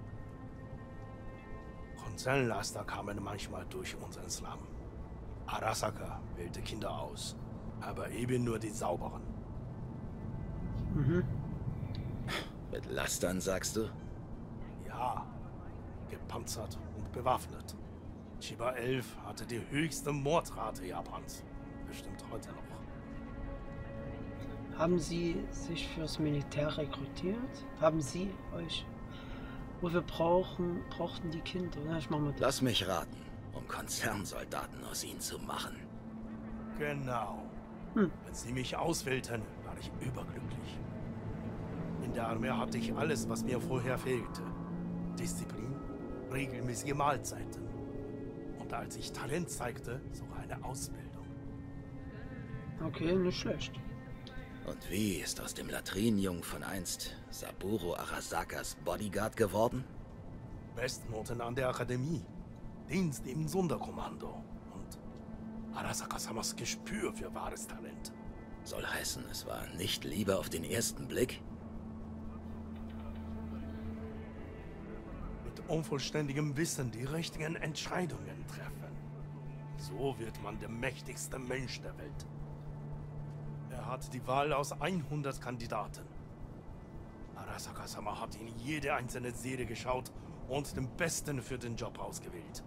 Konzernlaster kamen manchmal durch unseren Slum. Arasaka wählte Kinder aus, aber eben nur die sauberen. Mhm. Mit Lastern, sagst du? Ja, gepanzert und bewaffnet. Chiba 11 hatte die höchste Mordrate Japans. Bestimmt heute noch. Haben Sie sich fürs Militär rekrutiert? Haben Sie euch... Wo wir brauchen, brauchten die Kinder. Na, ich mach mal das. Lass mich raten, um Konzernsoldaten aus ihnen zu machen. Genau. Hm. Als sie mich auswählten, war ich überglücklich. In der Armee hatte ich alles, was mir vorher fehlte. Disziplin, regelmäßige Mahlzeiten. Und als ich Talent zeigte, sogar eine Ausbildung. Okay, nicht schlecht. Und wie ist aus dem Latrinenjungen von einst Saburo Arasakas Bodyguard geworden? Bestnoten an der Akademie. Dienst im Sonderkommando. Und Arasaka-samas Gespür für wahres Talent. Soll heißen, es war nicht Liebe auf den ersten Blick? Mit unvollständigem Wissen die richtigen Entscheidungen treffen. So wird man der mächtigste Mensch der Welt. Er hat die Wahl aus 100 Kandidaten. Arasaka-sama hat in jede einzelne Serie geschaut und den Besten für den Job ausgewählt.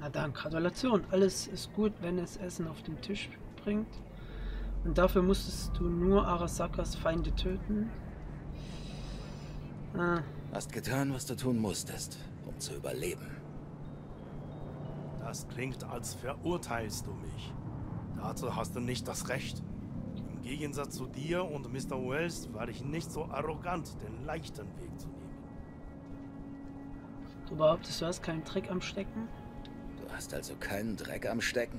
Na dann, Gratulation. Alles ist gut, wenn es Essen auf den Tisch bringt. Und dafür musstest du nur Arasakas Feinde töten. Ah. Hast getan, was du tun musstest, um zu überleben. Das klingt, als verurteilst du mich. Dazu hast du nicht das Recht. Im Gegensatz zu dir und Mr. Wells war ich nicht so arrogant, den leichten Weg zu nehmen. Du behauptest, du hast keinen Dreck am Stecken? Du hast also keinen Dreck am Stecken?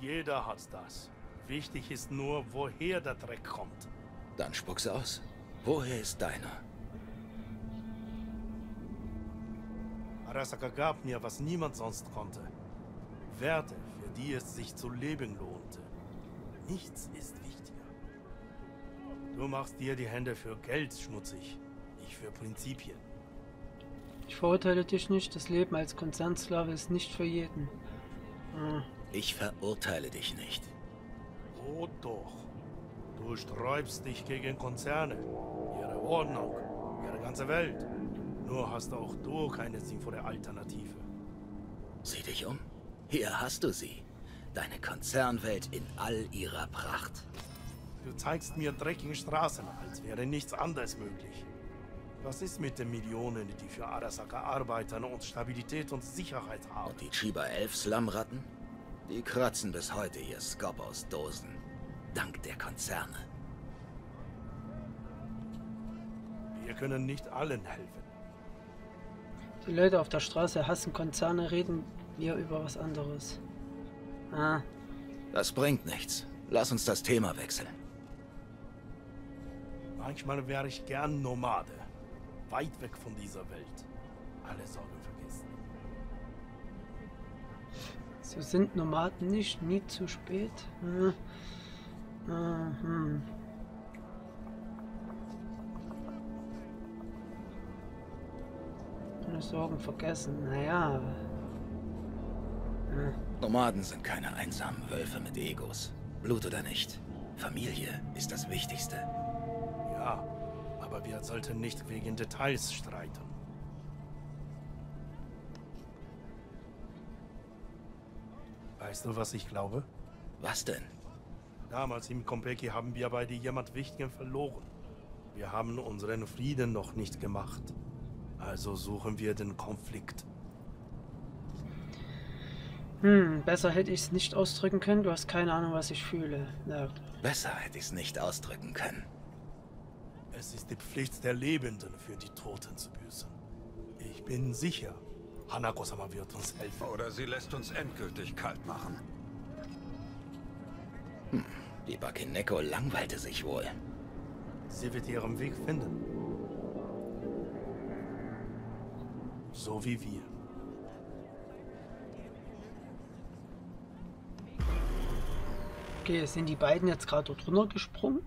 Jeder hat das. Wichtig ist nur, woher der Dreck kommt. Dann spuck's aus. Woher ist deiner? Arasaka gab mir, was niemand sonst konnte. Werte, für die es sich zu leben lohnte. Nichts ist wichtiger. Du machst dir die Hände für Geld schmutzig, ich für Prinzipien. Ich verurteile dich nicht, das Leben als Konzernsklave ist nicht für jeden. Hm. Ich verurteile dich nicht. Oh doch. Du sträubst dich gegen Konzerne, ihre Ordnung, ihre ganze Welt. Nur hast auch du keine sinnvolle Alternative. Sieh dich um. Hier hast du sie. Deine Konzernwelt in all ihrer Pracht. Du zeigst mir dreckige Straßen, als wäre nichts anderes möglich. Was ist mit den Millionen, die für Arasaka arbeiten und Stabilität und Sicherheit haben? Und die Chiba 11 Slumratten? Die kratzen bis heute ihr Skop aus Dosen. Dank der Konzerne. Wir können nicht allen helfen. Die Leute auf der Straße hassen Konzerne, reden wir über was anderes. Ah. Das bringt nichts. Lass uns das Thema wechseln. Manchmal wäre ich gern Nomade. Weit weg von dieser Welt. Alle Sorgen vergessen. So sind Nomaden nicht nie zu spät. Hm. Hm. Ohne Sorgen vergessen. Naja. Hm. Nomaden sind keine einsamen Wölfe mit Egos. Blut oder nicht. Familie ist das Wichtigste. Ja, aber wir sollten nicht wegen Details streiten. Weißt du, was ich glaube? Was denn? Damals im Kompeki haben wir beide jemand Wichtigen verloren. Wir haben unseren Frieden noch nicht gemacht. Also suchen wir den Konflikt. Hm, besser hätte ich es nicht ausdrücken können. Du hast keine Ahnung, was ich fühle. Ja. Besser hätte ich es nicht ausdrücken können. Es ist die Pflicht der Lebenden, für die Toten zu büßen. Ich bin sicher, Hanako-sama wird uns helfen. Oder sie lässt uns endgültig kalt machen. Hm, die Bakineko langweilte sich wohl. Sie wird ihren Weg finden. So wie wir. Okay, sind die beiden jetzt gerade dort runter gesprungen?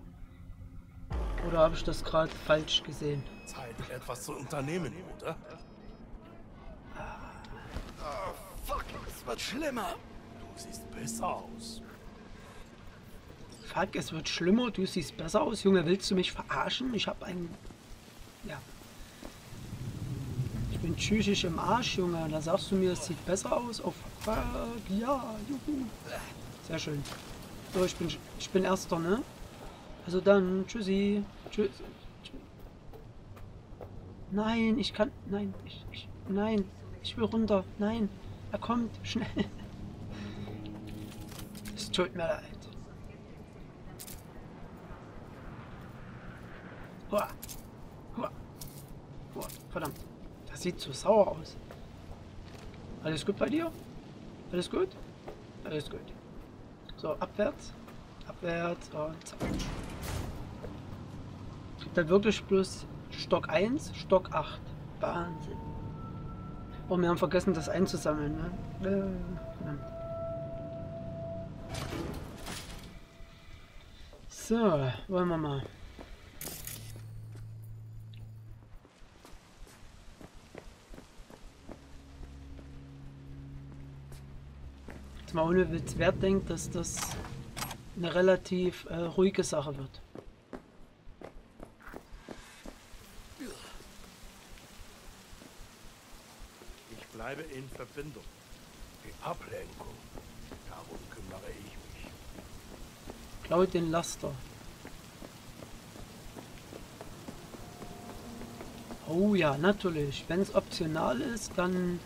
Oder habe ich das gerade falsch gesehen? Zeit, etwas zu unternehmen, oder? Oh, fuck, es wird schlimmer. Du siehst besser aus. Fuck, es wird schlimmer, du siehst besser aus. Junge, willst du mich verarschen? Ich habe einen... Ja. Ich bin psychisch im Arsch, Junge. Da sagst du mir, es sieht besser aus. Oh, fuck, ja, juhu. Sehr schön. So, ich bin, ich bin Erster, ne? Also dann, tschüssi. Tschüss. Nein, ich kann... Nein, ich, ich... Nein, ich will runter. Nein, er kommt. Schnell. Es tut mir leid. Hua. Hua. Hua. Verdammt. Das sieht so sauer aus. Alles gut bei dir? Alles gut? Alles gut. So, abwärts. Abwärts und zack. Dann wirklich bloß Stock 1, Stock 8. Wahnsinn. Oh, wir haben vergessen, das einzusammeln. Ne? Äh, ja. So, wollen wir mal. Jetzt mal ohne Witz, wer denkt, dass das eine relativ äh, ruhige Sache wird? Ich bleibe in Verbindung. Die Ablenkung, darum kümmere ich mich. Klaut den Laster. Oh ja, natürlich. Wenn es optional ist, dann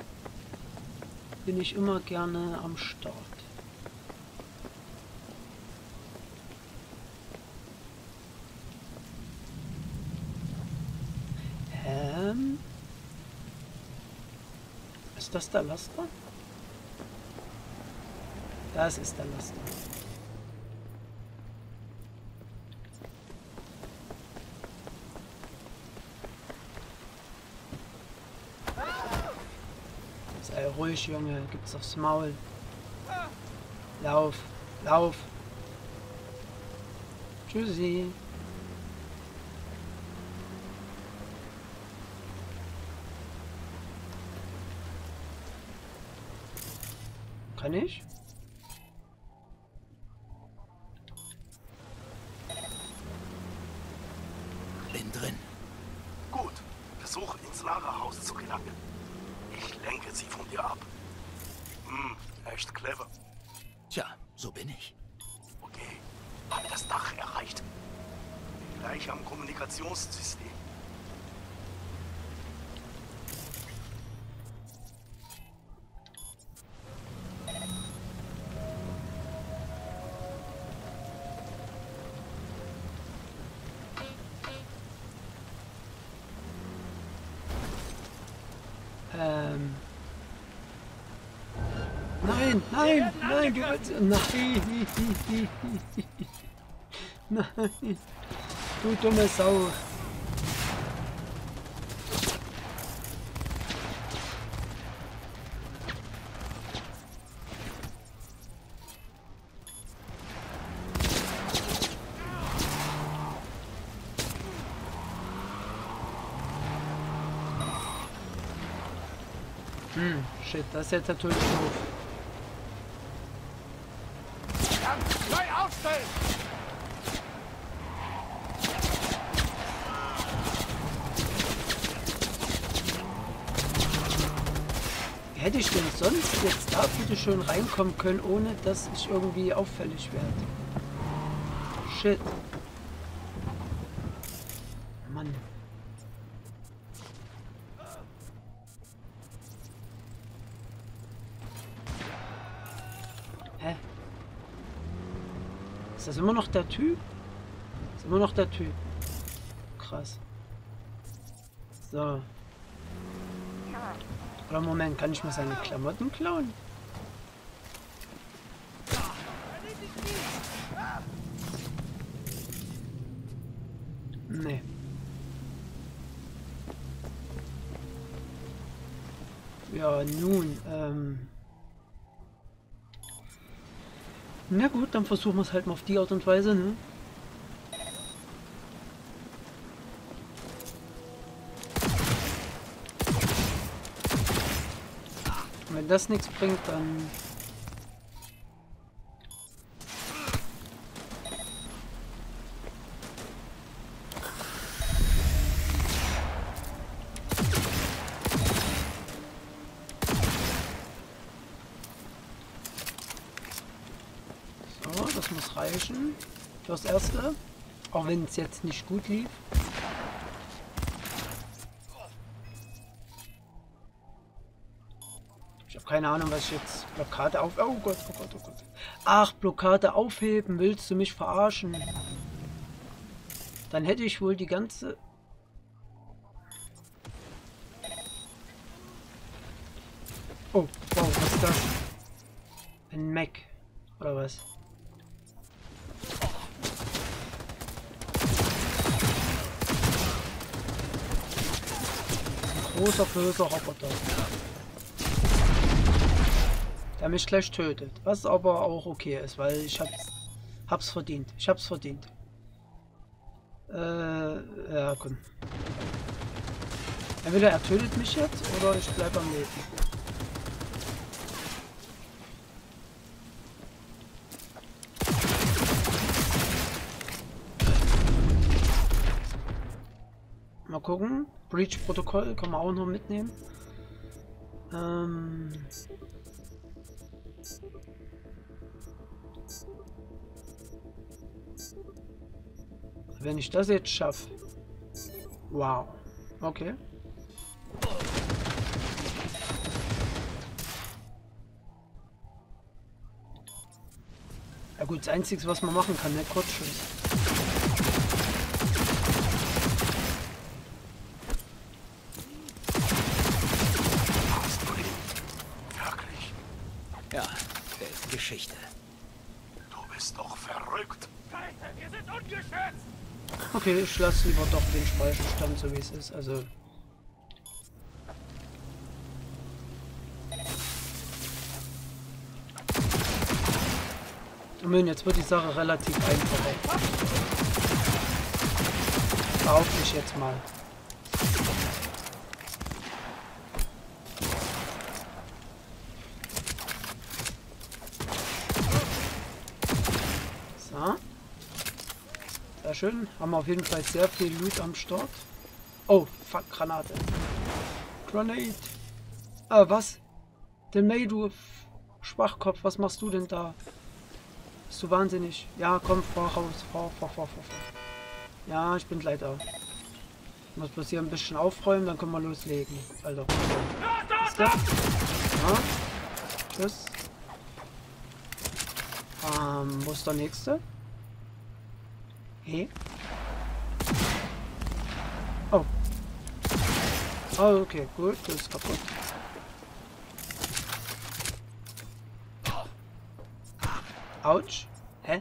bin ich immer gerne am Start. Ähm. Ist das der Laster? Das ist der Laster. Ruhig, Junge. Gibt's aufs Maul. Lauf. Lauf. Tschüssi. Kann ich? Nein, nein, nein. Nein. Du dumme Sau. Hm, shit, das ist jetzt natürlich doof. Neu aufstellen! Wie hätte ich denn sonst jetzt da bitte schön reinkommen können, ohne dass ich irgendwie auffällig werde? Shit. Mann. Hä? Ist das immer noch der Typ? Ist immer noch der Typ. Krass. So. Oder Moment, kann ich mir seine Klamotten klauen? Nee. Ja, nun, ähm... Na gut, dann versuchen wir es halt mal auf die Art und Weise, ne? Und wenn das nichts bringt, dann... So, das muss reichen. Fürs Erste. Auch wenn es jetzt nicht gut lief. Ich habe keine Ahnung, was ich jetzt... Blockade auf... Oh Gott, oh Gott, oh Gott. Ach, Blockade aufheben. Willst du mich verarschen? Dann hätte ich wohl die ganze... Oh, wow, was ist das? Ein Mac. Oder was? Großer, böser Roboter. Der mich gleich tötet. Was aber auch okay ist, weil ich hab's, hab's verdient. Ich hab's verdient. Äh, ja, komm. Entweder er tötet mich jetzt oder ich bleibe am Leben. Mal gucken. Breach-Protokoll kann man auch noch mitnehmen. Ähm Wenn ich das jetzt schaffe. Wow. Okay. Ja gut, das Einzige, was man machen kann, ne? Kurzschuss. Wirklich? Ja, der ist Geschichte. Du bist doch verrückt. Scheiße, wir sind ungeschützt! Okay, ich lasse lieber doch den Speicherstand so wie es ist. Also. Jetzt wird die Sache relativ einfach. Behaupte ich jetzt mal. So. Sehr schön. Haben wir auf jeden Fall sehr viel Loot am Start. Oh, fuck, Granate. Grenade. Ah, was? Den May, du Schwachkopf, was machst du denn da? Bist du wahnsinnig? Ja, komm, fahr raus. Fahr, fahr, fahr, fahr, fahr. Ja, ich bin da. Ich muss bloß hier ein bisschen aufräumen, dann können wir loslegen. Alter. Ja. Tschüss. Ähm, wo ist der nächste? Hey. Oh. Oh, okay, gut, das ist kaputt. Autsch. Hä?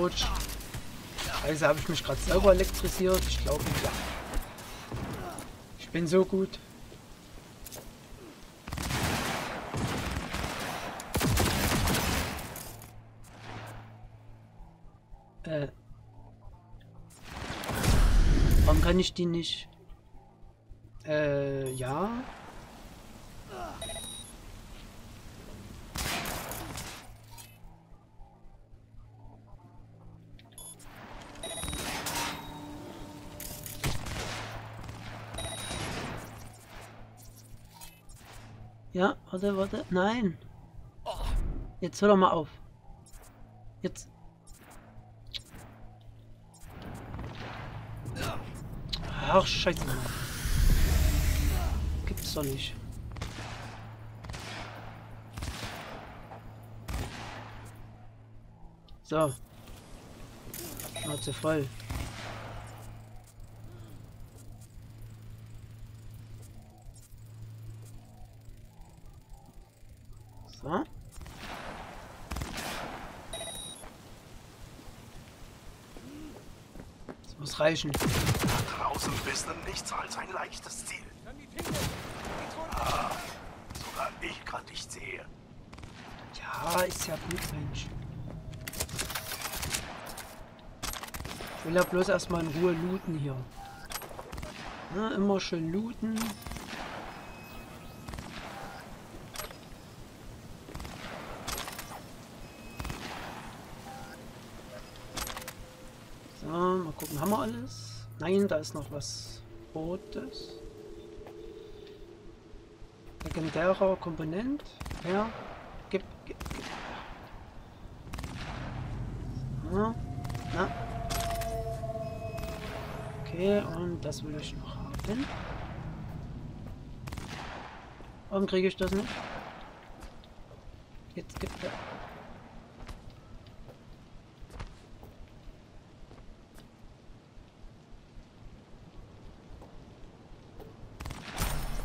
Autsch. Also habe ich mich gerade selber elektrisiert. Ich glaube, ja. Ich bin so gut. Äh. Warum kann ich die nicht? Äh, ja. Ja, warte, warte. Nein. Jetzt hör doch mal auf. Jetzt. Ach, scheiße. Gibt's doch nicht. So. Schnauze voll. So. Das muss reichen. Da draußen bist du nichts als ein leichtes Ziel. Ah, sogar ich kann dich sehen. Ja, ist ja gut, Mensch. Ich will ja bloß erstmal in Ruhe looten hier. Na, immer schön looten. So, mal gucken, haben wir alles? Nein, da ist noch was Rotes. Legendärer Komponent. Ja, gib, gib, gib. So, na. Okay, und das will ich noch haben. Warum kriege ich das nicht? Jetzt gibt er.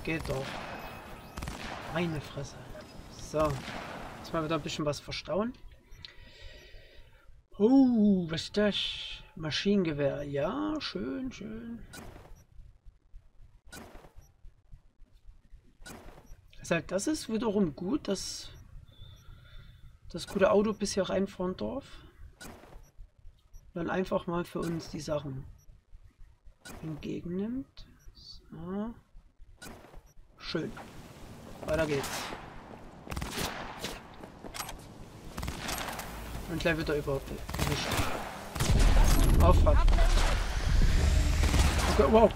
Geht doch. Meine Fresse. So. Jetzt mal wieder ein bisschen was verstauen. Oh, was ist das? Maschinengewehr. Ja, schön, schön. Das, ist wiederum gut, dass das gute Auto bis hier reinfahren darf. Dann einfach mal für uns die Sachen entgegennimmt. So. Schön. Weiter geht's. Und gleich wieder überhaupt nicht. Auffahrt. Okay, wow.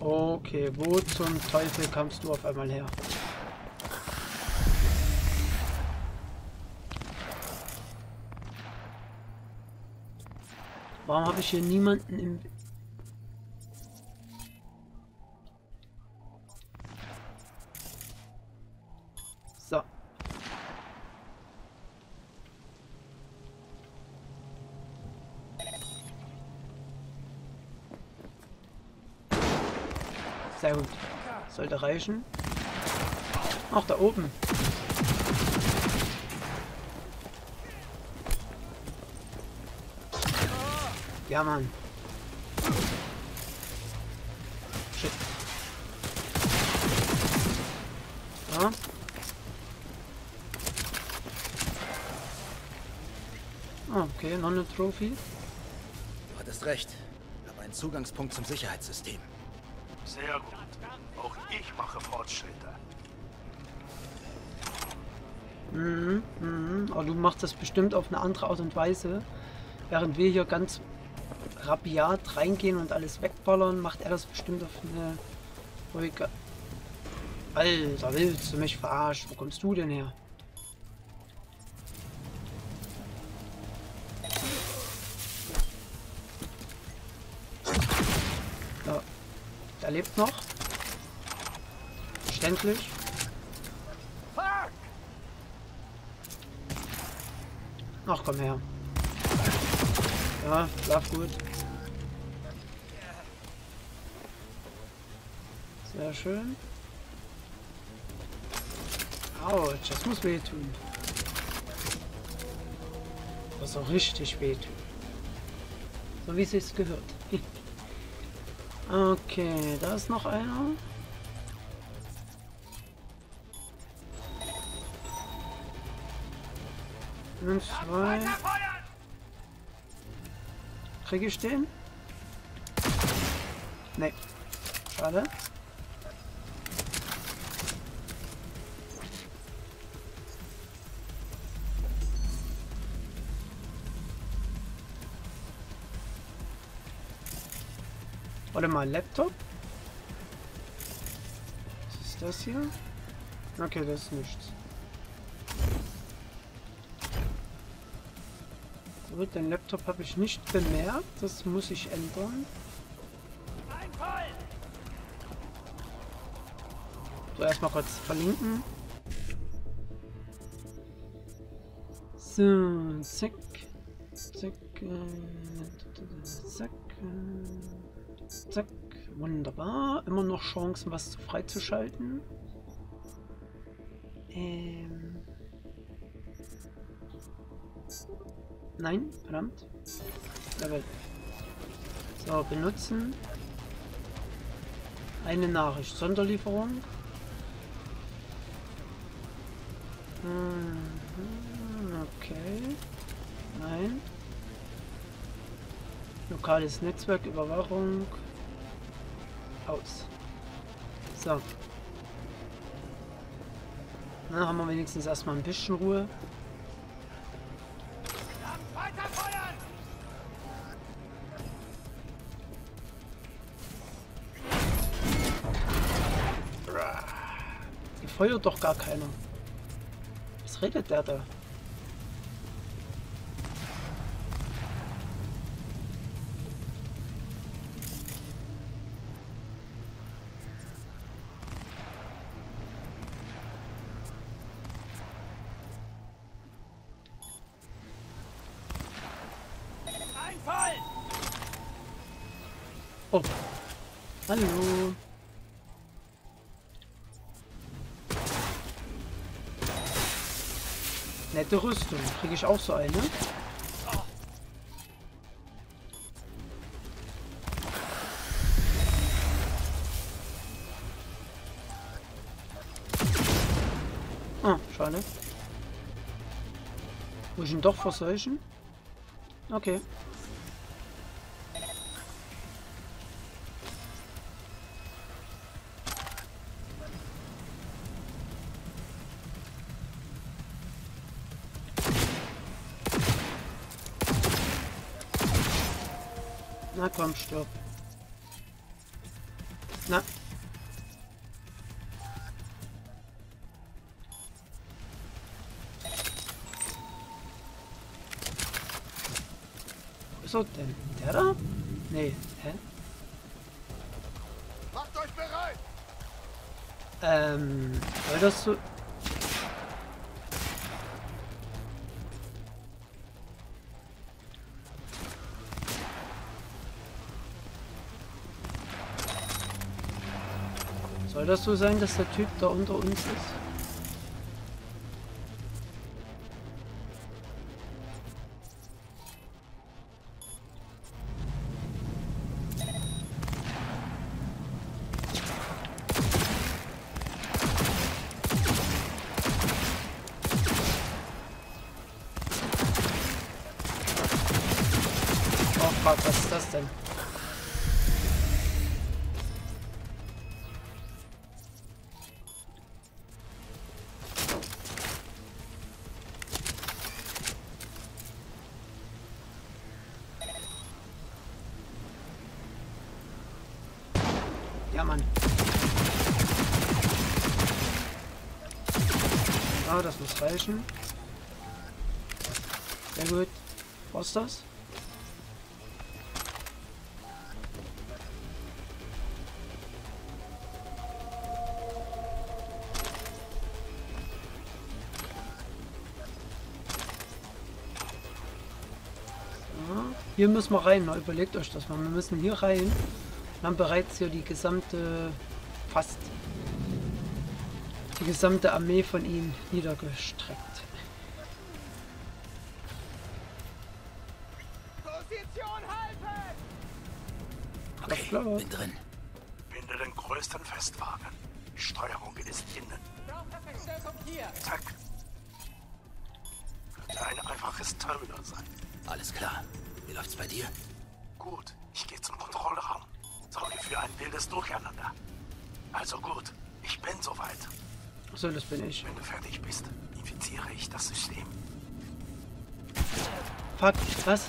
Okay, wo zum Teufel kamst du auf einmal her? Warum habe ich hier niemanden im... So. Sehr gut. Sollte reichen. Ach, da oben. Ja, Mann. Shit. Ja. Ah, okay, noch eine Trophy. Du hattest recht. Ich habe einen Zugangspunkt zum Sicherheitssystem. Sehr gut. Ich mache Fortschritte. Mhm, mhm. Aber du machst das bestimmt auf eine andere Art und Weise. Während wir hier ganz rabiat reingehen und alles wegballern, macht er das bestimmt auf eine ruhige... Alter, willst du mich verarschen? Wo kommst du denn her? Ja. Der lebt noch. Verständlich. Ach, komm her. Ja, schlaf gut. Sehr schön. Autsch, das muss wehtun. Das auch richtig wehtun. So wie es sich gehört. okay, da ist noch einer. Und zwei. Kriege ich den? Nee. Schade. Warte mal, Laptop? Was ist das hier? Okay, das ist nichts. Gut, den Laptop habe ich nicht bemerkt. Das muss ich ändern. So, erstmal kurz verlinken. So, zack. Zack. Äh, zack. Äh, zack. Wunderbar. Immer noch Chancen, was freizuschalten. Ähm. Nein, verdammt. Level. So, benutzen. Eine Nachricht. Sonderlieferung. Mhm, okay. Nein. Lokales Netzwerk, Überwachung. Aus. So. Na, haben wir wenigstens erstmal ein bisschen Ruhe. Feuert doch gar keiner. Was redet der da? Nette Rüstung. Kriege ich auch so eine? Ah, schade. Muss ich ihn doch verseuchen? Okay. Ist er denn? Der da? Nee, hä? Macht euch bereit! Ähm, soll das so... Soll das so sein, dass der Typ da unter uns ist? Hier müssen wir rein, na, überlegt euch das mal. Wir müssen hier rein. Wir haben bereits hier die gesamte, fast die gesamte Armee von ihnen niedergestreckt. Position halten! Okay, klar. bin drin. Finde den größten Festwagen. Die Steuerung ist innen. Zack. Könnte ein einfaches Terminal sein. Alles klar. Wie läuft's bei dir? Gut, ich gehe zum Kontrollraum. Sorge für ein wildes Durcheinander. Also gut, ich bin soweit. So, das bin ich. Wenn du fertig bist, infiziere ich das System. Fuck, was?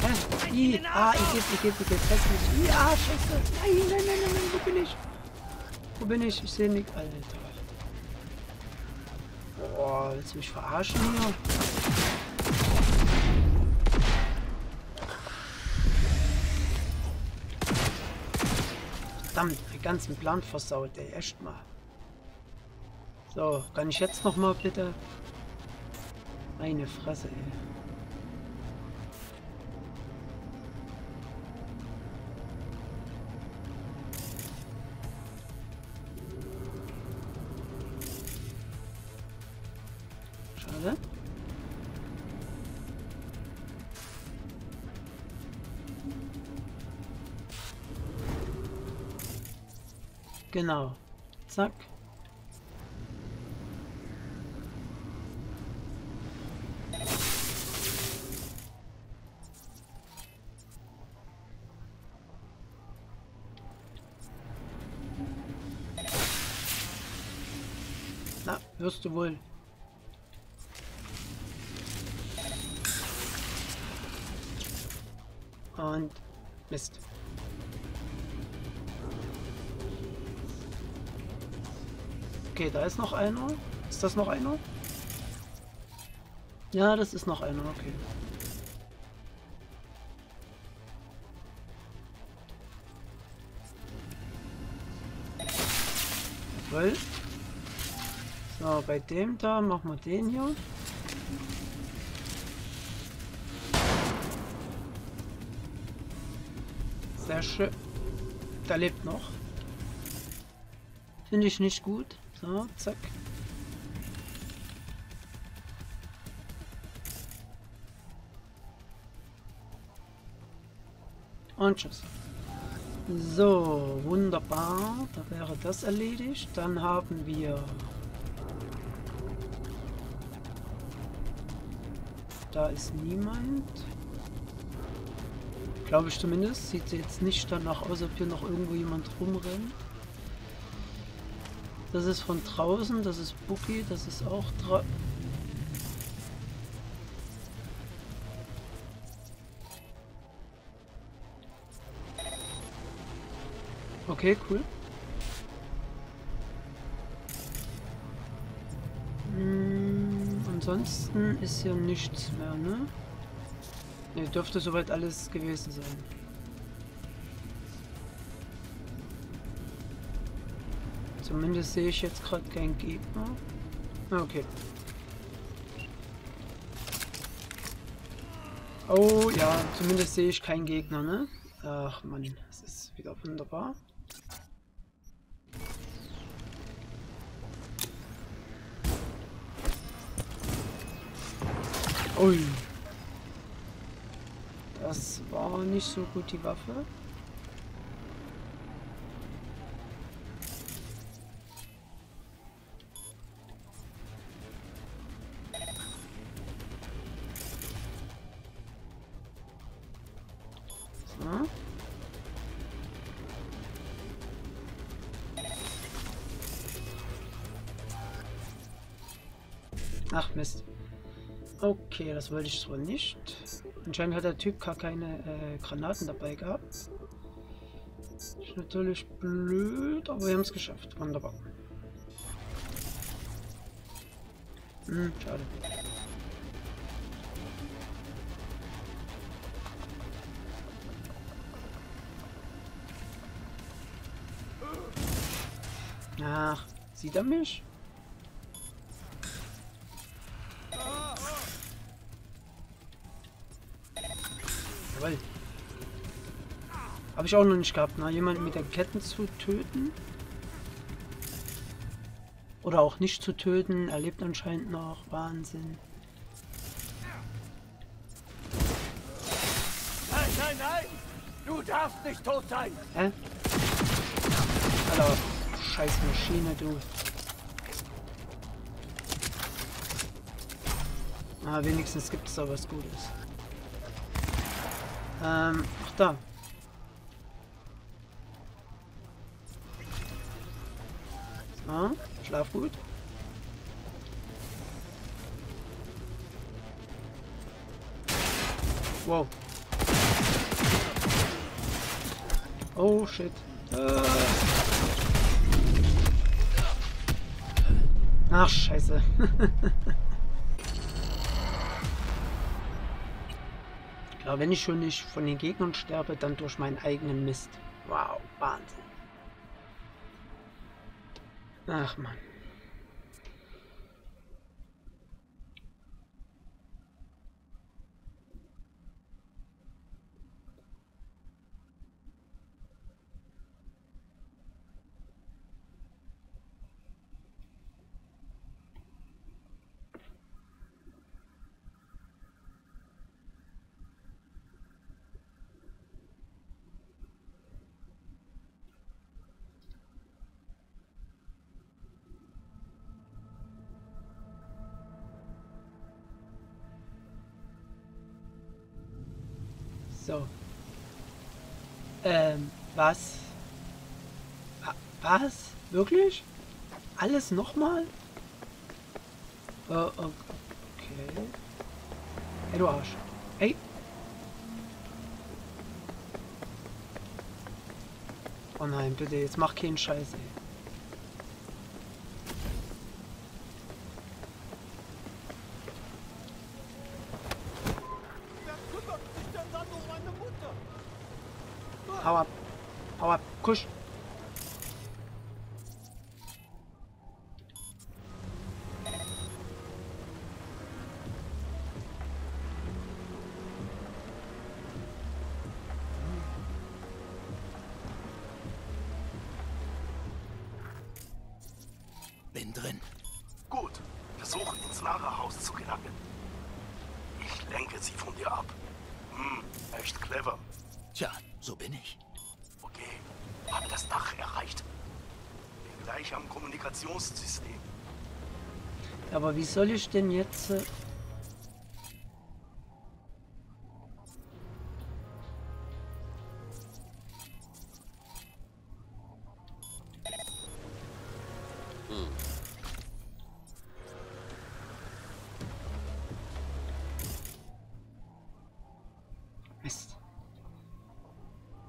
Hä? I, ah, ich geb, ich geb, ich geb, fest nicht. Ja, scheiße. Nein, nein, nein, nein, nein, wo bin ich? Wo bin ich? Ich sehe nicht. Alter. Boah, willst du mich verarschen hier? Verdammt, den ganzen Plan versaut, ey, echt mal. So, kann ich jetzt noch mal bitte? Meine Fresse, ey. Genau. Zack. Na, wirst du wohl. Und Mist. Okay, da ist noch einer. Ist das noch einer? Ja, das ist noch einer, okay. Jawohl. So, bei dem da machen wir den hier. Sehr schön. Der lebt noch. Finde ich nicht gut. So, zack. Und tschüss. So, wunderbar. Da wäre das erledigt. Dann haben wir... Da ist niemand. Glaube ich zumindest. Sieht jetzt nicht danach aus, ob hier noch irgendwo jemand rumrennt. Das ist von draußen, das ist Bookie, das ist auch draußen. Okay, cool. Hm, ansonsten ist hier nichts mehr, ne? Ne, dürfte soweit alles gewesen sein. Zumindest sehe ich jetzt gerade keinen Gegner. Okay. Oh ja, zumindest sehe ich keinen Gegner, ne? Ach man, das ist wieder wunderbar. Ui. Das war nicht so gut, die Waffe. Das wollte ich wohl nicht. Anscheinend hat der Typ gar keine äh, Granaten dabei gehabt. Ist natürlich blöd, aber wir haben es geschafft. Wunderbar. Hm, schade. Ach, sieht er mich? Habe ich auch noch nicht gehabt, ne? Jemanden mit den Ketten zu töten. Oder auch nicht zu töten. Er lebt anscheinend noch. Wahnsinn. Nein, nein, nein! Du darfst nicht tot sein! Hä? Alter, scheiß Maschine, du. Ah, wenigstens gibt es da was Gutes. Ähm, ach da. Schlaf gut. Wow. Oh shit. Äh. Ach, scheiße. Klar, wenn ich schon nicht von den Gegnern sterbe, dann durch meinen eigenen Mist. Wow, Wahnsinn. Ach man. Was? Wa- Was? Wirklich? Alles nochmal? Äh, okay. Ey, du Arsch. Ey. Oh nein, bitte, jetzt mach keinen Scheiß, ey. Hau ab. Hau ab. Kusch. Bin drin. Gut. Versuche ins Lagerhaus zu gelangen. Ich lenke sie von dir ab. Hm, echt clever. Tja, So bin ich. Okay, habe das Dach erreicht. Bin gleich am Kommunikationssystem. Aber wie soll ich denn jetzt... Äh.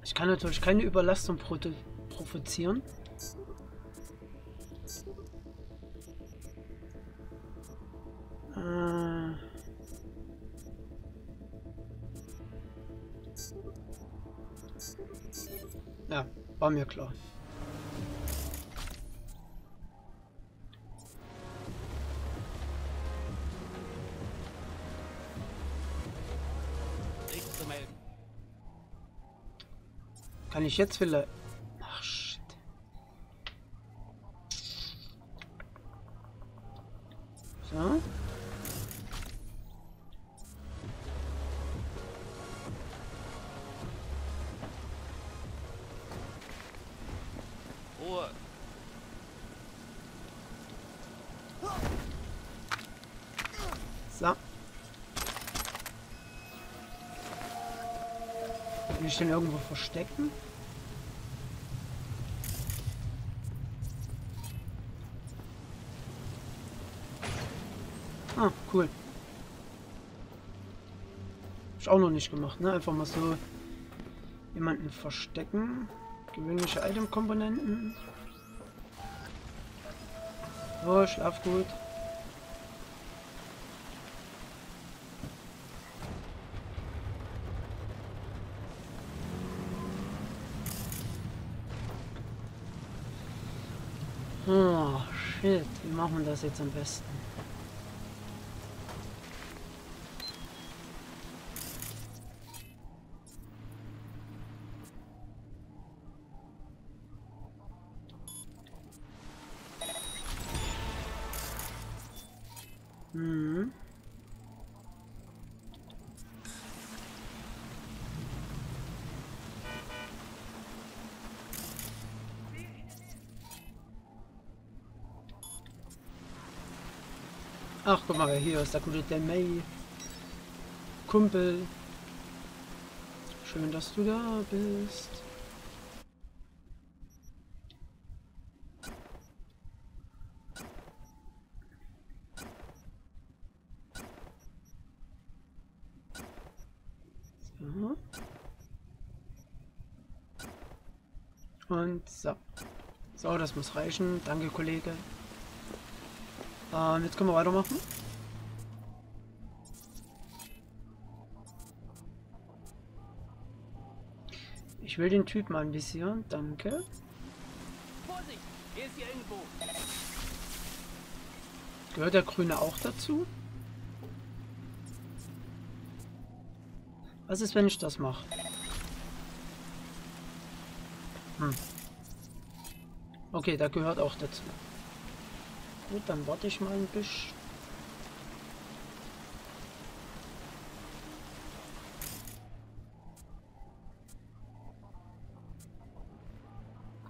Ich kann natürlich keine Überlastung provo- provozieren. War mir klar. Nichts zu melden. Kann ich jetzt vielleicht... verstecken? Ah, cool. Hab ich auch noch nicht gemacht, ne? Einfach mal so jemanden verstecken. Gewöhnliche Item-Komponenten. Oh, schlaf gut. Oh, shit. Wie machen wir das jetzt am besten? Mhm. Ach, guck mal, hier ist der gute Demey. Kumpel. Schön, dass du da bist. Und so. So, das muss reichen. Danke, Kollege. Ähm, jetzt können wir weitermachen. Ich will den Typ mal anvisieren. Danke. Vorsicht! Er ist hier irgendwo. Gehört der Grüne auch dazu? Was ist, wenn ich das mache? Hm. Okay, der gehört auch dazu. Gut, dann warte ich mal ein bisschen.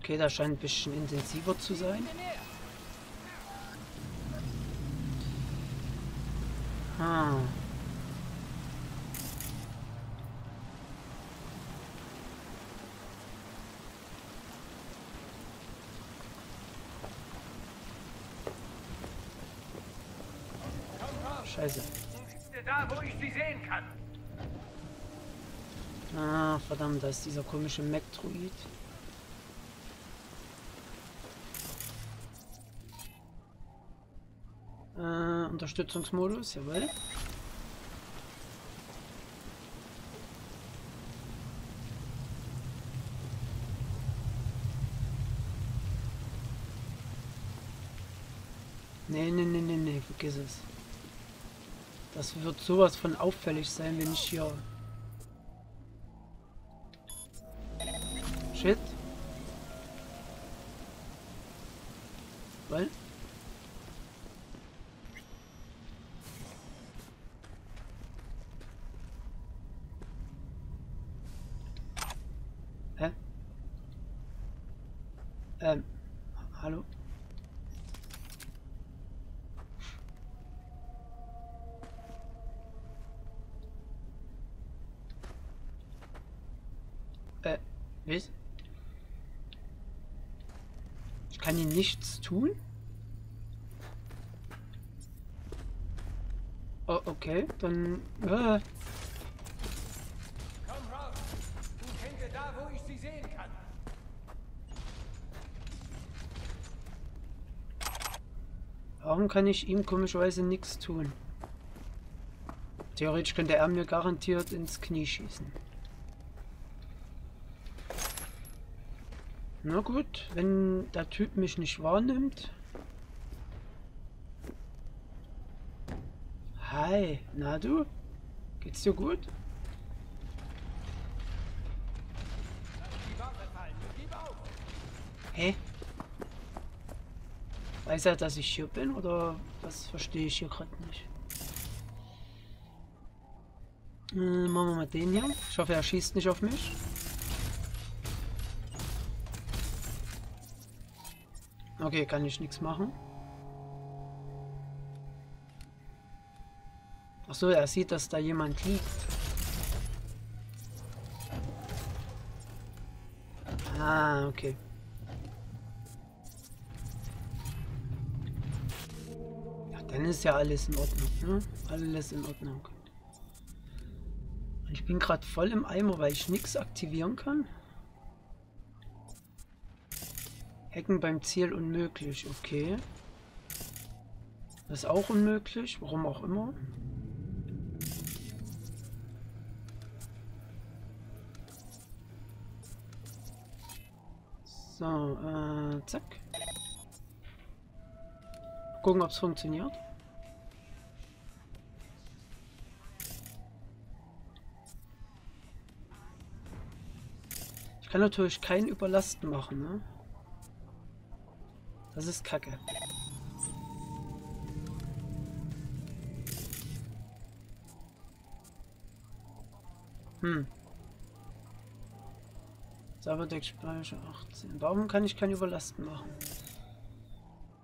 Okay, das scheint ein bisschen intensiver zu sein. Ah. Scheiße. Da, wo ich sie sehen kann. Ah, verdammt, da ist dieser komische Mech-Druid. Unterstützungsmodus, jawohl. Nee, nee, nee, nee, nee, vergiss es. Das wird sowas von auffällig sein, wenn ich hier... Shit. Weil? Was? Ich kann ihm nichts tun? Oh, okay, dann... Äh, Komm raus! Und hänge da, wo ich sie sehen kann. warum kann ich ihm komischerweise nichts tun? Theoretisch könnte er mir garantiert ins Knie schießen. Na gut, wenn der Typ mich nicht wahrnimmt. Hi, na du? Geht's dir gut? Hä? Weiß er, dass ich hier bin oder was verstehe ich hier gerade nicht? Äh, machen wir mal den hier. Ich hoffe, er schießt nicht auf mich. Okay, kann ich nichts machen. Ach so, er sieht, dass da jemand liegt. Ah, okay. Ja, dann ist ja alles in Ordnung, ne? Alles in Ordnung. Ich bin gerade voll im Eimer, weil ich nichts aktivieren kann. Hacken beim Ziel unmöglich, okay. Das ist auch unmöglich, warum auch immer. So, äh, zack. Gucken, ob es funktioniert. Ich kann natürlich kein Überlasten machen, ne? Das ist kacke. Hm. Cyberdeck-Speicher 18. Warum kann ich kein Überlasten machen?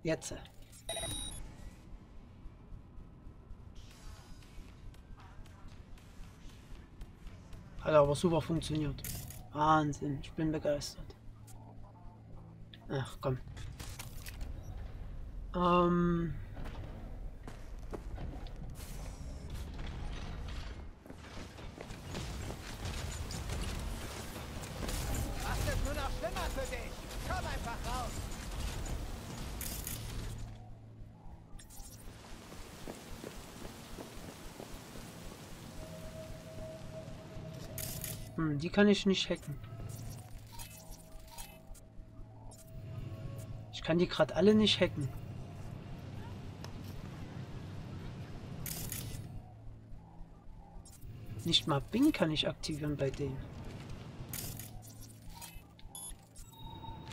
Jetzt. Hat aber super funktioniert. Wahnsinn, ich bin begeistert. Ach komm. Ähm. Macht es nur noch schlimmer für dich. Komm einfach raus. Hm, die kann ich nicht hacken. Ich kann die gerade alle nicht hacken. Nicht mal Bing kann ich aktivieren bei denen.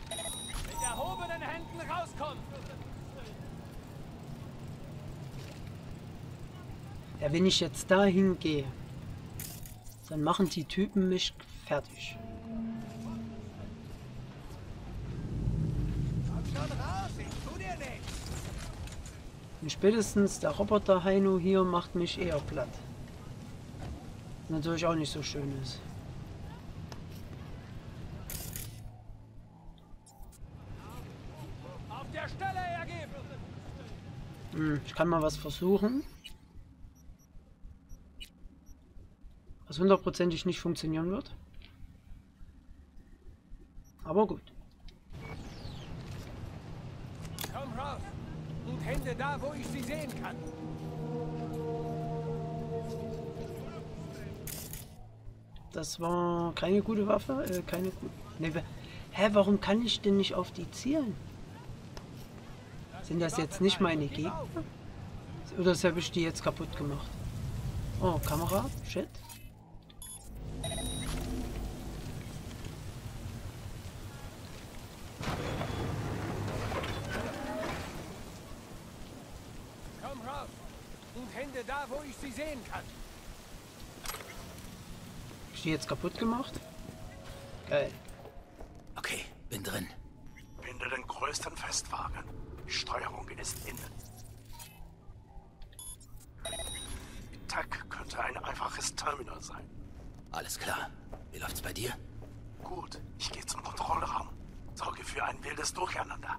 Mit erhobenen Händen rauskommen. Ja, wenn ich jetzt dahin gehe, dann machen die Typen mich fertig. Und spätestens der Roboter Heino hier macht mich eher platt. Natürlich auch nicht so schön ist. Hm, ich kann mal was versuchen. Was hundertprozentig nicht funktionieren wird. Aber gut. Das war keine gute Waffe. Äh, keine gute. Nee, hä, warum kann ich denn nicht auf die zielen? Sind das jetzt nicht meine Gegner? Oder habe ich die jetzt kaputt gemacht? Oh, Kamera? Shit. Komm raus. Und Hände da, wo ich sie sehen kann. Ich die jetzt kaputt gemacht? Geil. Okay, bin drin. Finde den größten Festwagen. Die Steuerung ist innen. TAC könnte ein einfaches Terminal sein. Alles klar. Wie läuft's bei dir? Gut, ich gehe zum Kontrollraum. Sorge für ein wildes Durcheinander.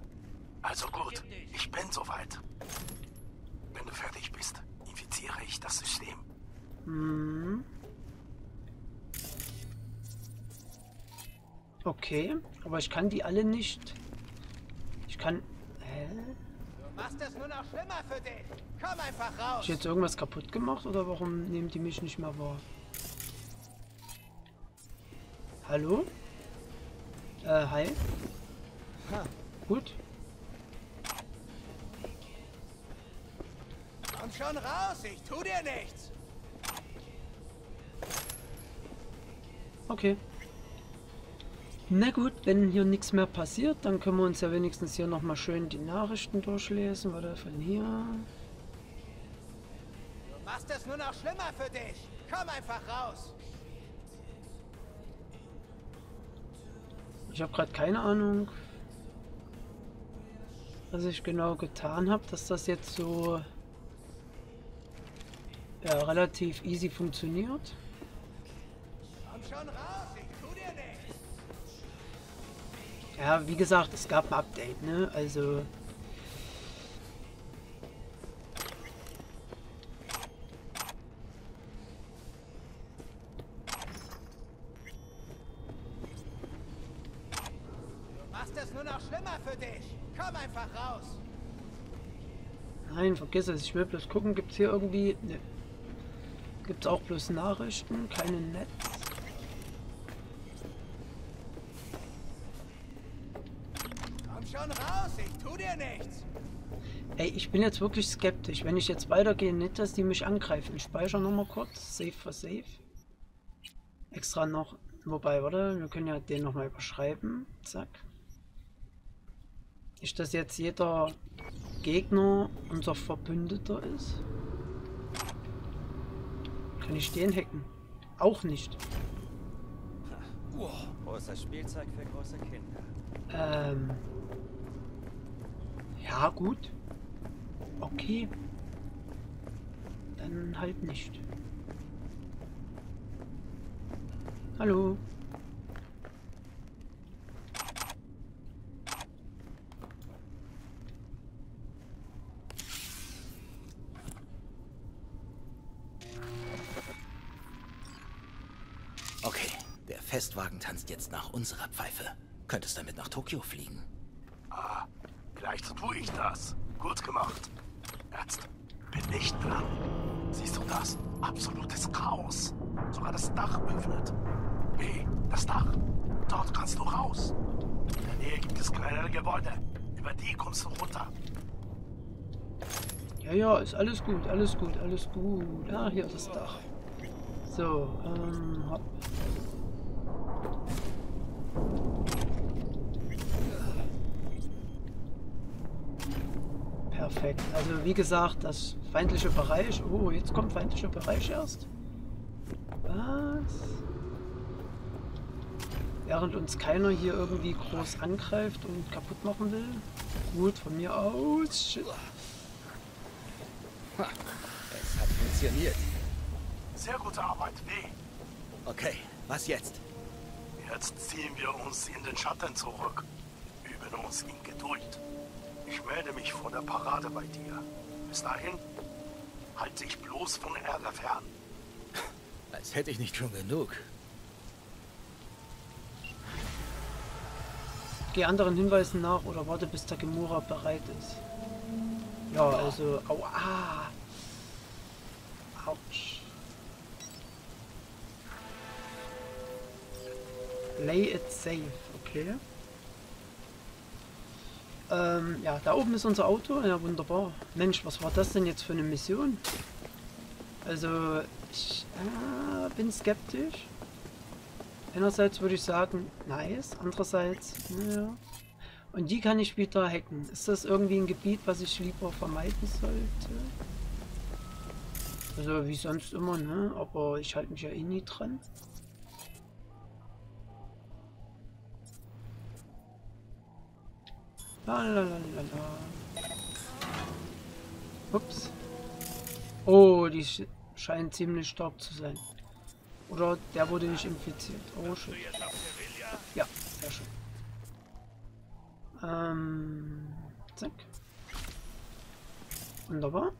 Also gut, ich bin soweit. Wenn du fertig bist, infiziere ich das System. Hm. Okay, aber ich kann die alle nicht. Ich kann. Hä? Du machst es nur noch schlimmer für dich. Komm einfach Hab raus. ich jetzt irgendwas kaputt gemacht oder warum nehmen die mich nicht mehr wahr? Hallo? Äh, hi. Gut. Komm schon raus, ich tu dir nichts. Okay. Na gut, wenn hier nichts mehr passiert, dann können wir uns ja wenigstens hier nochmal schön die Nachrichten durchlesen. Warte, von hier. Du machst es nur noch schlimmer für dich. Komm einfach raus. Ich habe gerade keine Ahnung, was ich genau getan habe, dass das jetzt so ja, relativ easy funktioniert. Komm schon raus, Ja, wie gesagt, es gab ein Update, ne? Also. Du machst es nur noch schlimmer für dich. Komm einfach raus. Nein, vergiss es. Ich will bloß gucken, gibt es hier irgendwie. Ne. Gibt es auch bloß Nachrichten, keine Netz. Ey, ich bin jetzt wirklich skeptisch. Wenn ich jetzt weitergehe, nicht, dass die mich angreifen. Ich speichere nochmal kurz. Save for Save. Extra noch. Wobei, warte, wir können ja den nochmal überschreiben. Zack. Nicht, dass jetzt jeder Gegner unser Verbündeter ist. Kann ich den hacken? Auch nicht. Großes Spielzeug für große Kinder. Ähm. Ja, gut. Okay. Dann halt nicht. Hallo. Okay, der Festwagen tanzt jetzt nach unserer Pfeife. Könntest damit nach Tokio fliegen. Ah, vielleicht tue ich das. Gut gemacht. Jetzt bin ich dran. Siehst du das? Absolutes Chaos. Sogar das Dach öffnet. B, das Dach. Dort kannst du raus. In der Nähe gibt es kleinere Gebäude. Über die kommst du runter. Ja, ja, ist alles gut, alles gut, alles gut. Ah, hier ist das Dach. So, ähm, hopp. Perfekt. Also wie gesagt, das feindliche Bereich. Oh, jetzt kommt feindlicher Bereich erst. Was? Während uns keiner hier irgendwie groß angreift und kaputt machen will. Gut, von mir aus. Shit. Es hat funktioniert. Sehr gute Arbeit, B. Okay, was jetzt? Jetzt ziehen wir uns in den Schatten zurück. Üben uns in Geduld. Ich melde mich vor der Parade bei dir. Bis dahin, halt dich bloß von Ärger fern. Als hätte ich nicht schon genug. Geh anderen Hinweisen nach oder warte, bis Takemura bereit ist. Ja, also, aua. Autsch. Play it safe, okay. Ähm, ja, da oben ist unser Auto. Ja, wunderbar. Mensch, was war das denn jetzt für eine Mission? Also, ich äh, bin skeptisch. Einerseits würde ich sagen, nice. Andererseits, naja. Und die kann ich wieder hacken. Ist das irgendwie ein Gebiet, was ich lieber vermeiden sollte? Also wie sonst immer, ne? Aber ich halte mich ja eh nie dran. Lalalala. Ups. Oh, die sch scheint ziemlich stark zu sein. Oder der wurde nicht infiziert. Oh shit. Ja, sehr schön. Ähm, zack. Wunderbar.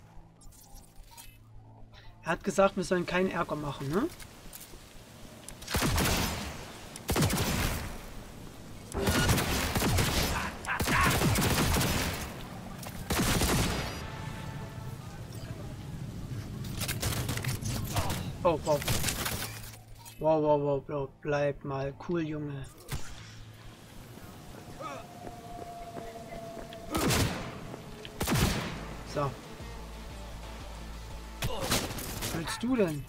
Er hat gesagt, wir sollen keinen Ärger machen, ne? Oh, wow. Wow, wow, wow, wow. Bleib mal cool, Junge. So. Was willst du denn?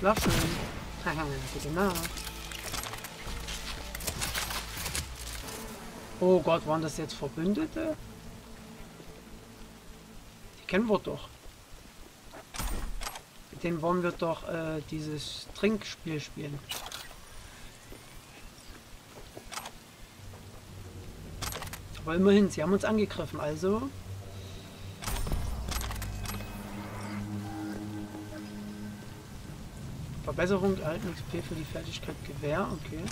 Flaschen. Haha, bitte nach. Oh Gott, waren das jetzt Verbündete? Die kennen wir doch. Denen wollen wir doch äh, dieses Trinkspiel spielen. Aber immerhin, sie haben uns angegriffen, also... Verbesserung erhalten XP für die Fertigkeit Gewehr, okay.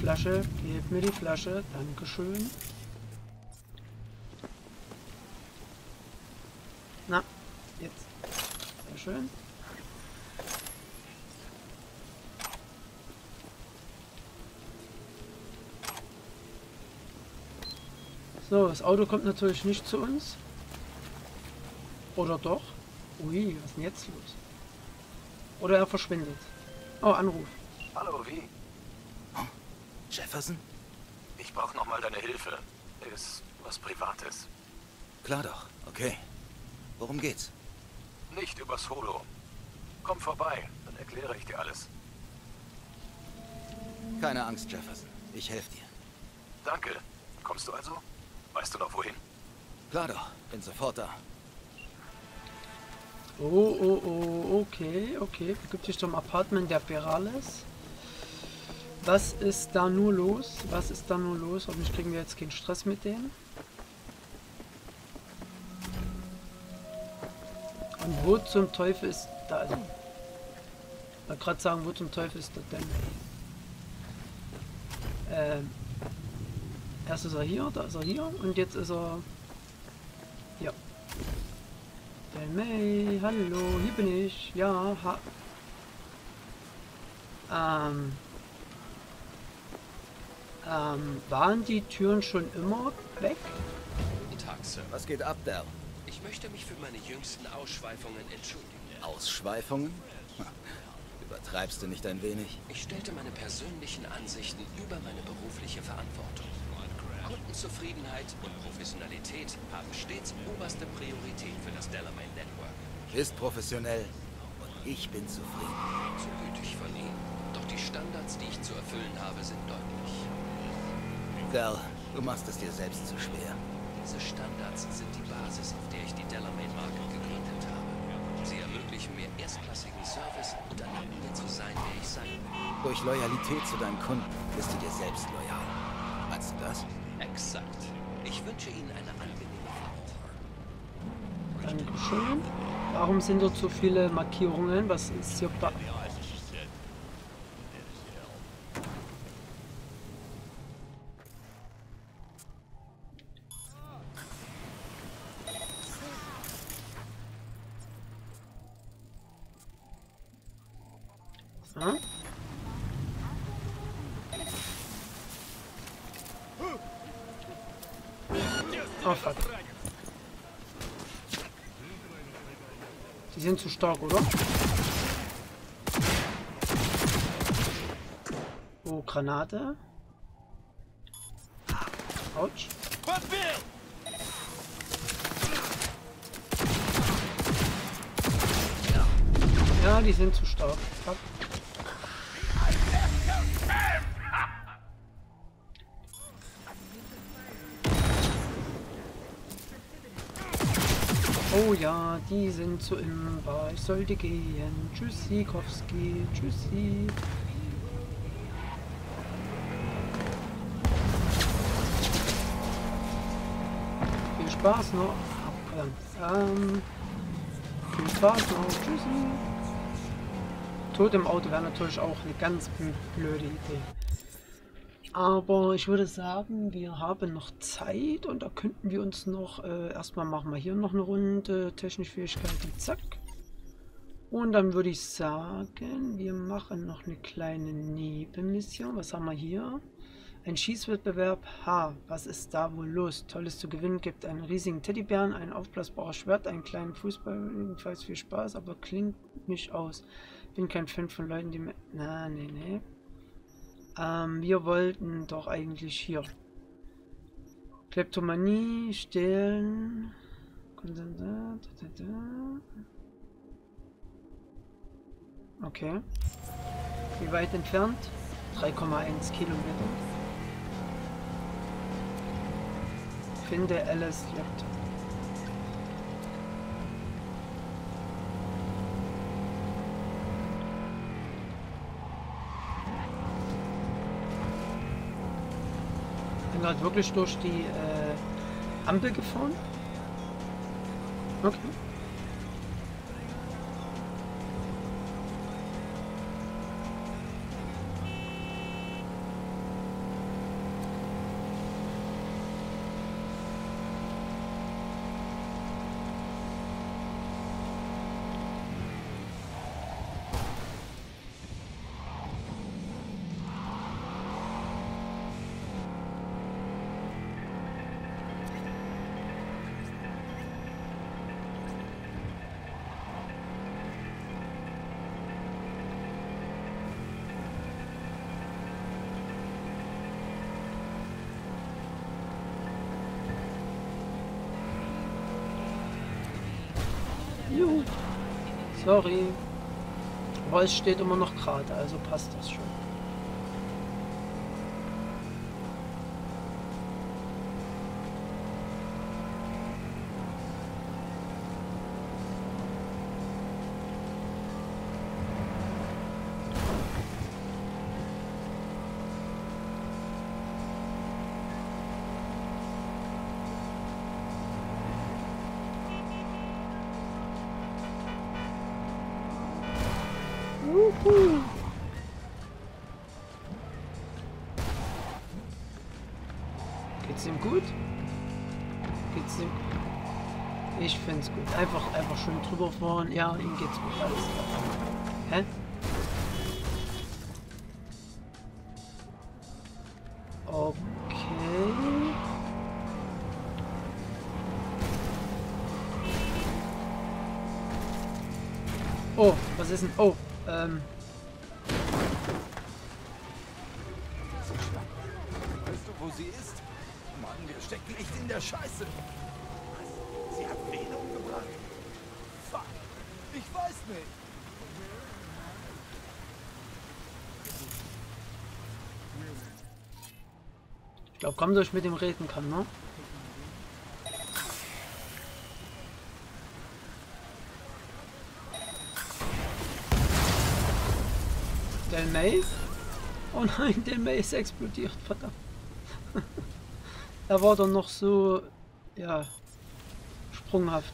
Flasche. Gib mir die Flasche. Dankeschön. Na, jetzt. Sehr schön. So, das Auto kommt natürlich nicht zu uns. Oder doch? Ui, was ist denn jetzt los? Oder er verschwindet. Oh, Anruf. Hallo, wie? Jefferson? Ich brauche nochmal deine Hilfe. Ist was Privates. Klar doch, okay. Worum geht's? Nicht übers Holo. Komm vorbei, dann erkläre ich dir alles. Keine Angst, Jefferson. Ich helfe dir. Danke. Kommst du also? Weißt du noch wohin? Klar doch, bin sofort da. Oh, oh, oh, okay, okay. Begibt sich zum Apartment der Perales. Was ist da nur los? Was ist da nur los? Hoffentlich kriegen wir jetzt keinen Stress mit denen. Und wo zum Teufel ist da? Also, ich wollte gerade sagen, wo zum Teufel ist das denn? Ähm, erst ist er hier, da ist er hier und jetzt ist er hier. Del May, hallo, hier bin ich. Ja, ha. Ähm. Ähm, waren die Türen schon immer weg? Guten Tag, Sir. Was geht ab, Dell? Ich möchte mich für meine jüngsten Ausschweifungen entschuldigen. Ausschweifungen? Übertreibst du nicht ein wenig? Ich stellte meine persönlichen Ansichten über meine berufliche Verantwortung. Kundenzufriedenheit und Professionalität haben stets oberste Priorität für das Delamain Network. Ist professionell und ich bin zufrieden. So gütig von Ihnen. Doch die Standards, die ich zu erfüllen habe, sind deutlich. Dell, du machst es dir selbst zu schwer. Diese Standards sind die Basis, auf der ich die Delamain-Marke gegründet habe. Sie ermöglichen mir erstklassigen Service und erlauben mir zu sein, wer ich sein will. Durch Loyalität zu deinen Kunden bist du dir selbst loyal. Meinst du das? Exakt. Ich wünsche Ihnen eine angenehme Fahrt. Dankeschön. Warum sind dort so viele Markierungen? Was ist hier ba stark, oder? Oh, Granate. Autsch. Ja, die sind zu stark. Fuck. Oh ja, die sind so im Bar. Ich sollte gehen. Tschüssi, Kowski. Tschüssi. Viel Spaß noch. Oh, ähm, viel Spaß noch. Tschüssi. Tod im Auto wäre natürlich auch eine ganz blöde Idee. Aber ich würde sagen, wir haben noch Zeit und da könnten wir uns noch, äh, erstmal machen wir hier noch eine Runde technische Fähigkeiten, zack. Und dann würde ich sagen, wir machen noch eine kleine Nebenmission. Was haben wir hier? Ein Schießwettbewerb. Ha, was ist da wohl los? Tolles zu gewinnen gibt einen riesigen Teddybären, ein aufblasbares Schwert, einen kleinen Fußball, jedenfalls viel Spaß, aber klingt mich aus. Bin kein Fan von Leuten, die... Na, nee, nee. Ähm, wir wollten doch eigentlich hier. Kleptomanie, Stehlen. Okay. Wie weit entfernt? 3,1 Kilometer. Finde Alice Laptop. Gerade wirklich durch die äh, Ampel gefahren. Okay. Juhu. Sorry. Aber es steht immer noch gerade, also passt das schon. Drüber fahren. Ja, ihm geht's gut. Hä? Okay. Oh, was ist denn? Oh, Komm, dass mit dem reden kann, ne? Del May? Oh nein, May ist explodiert, verdammt. er war doch noch so, ja, sprunghaft.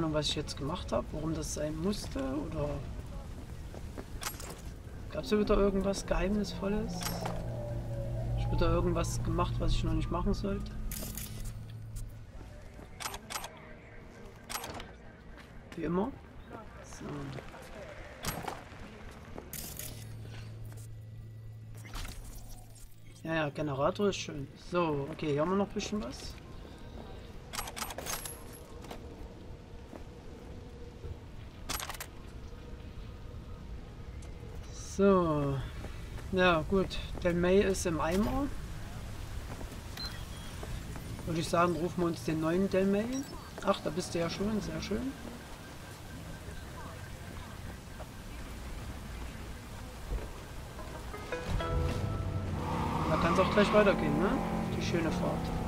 Ahnung, was ich jetzt gemacht habe, warum das sein musste oder gab es wieder irgendwas Geheimnisvolles? Ich habe da irgendwas gemacht, was ich noch nicht machen sollte. Wie immer. So. Ja, ja, Generator ist schön. So, okay, hier haben wir noch ein bisschen was. Ja, gut. Der May ist im Eimer. Würde ich sagen, rufen wir uns den neuen Del May. Ach, da bist du ja schon. Sehr schön. Da kann es auch gleich weitergehen, ne? Die schöne Fahrt.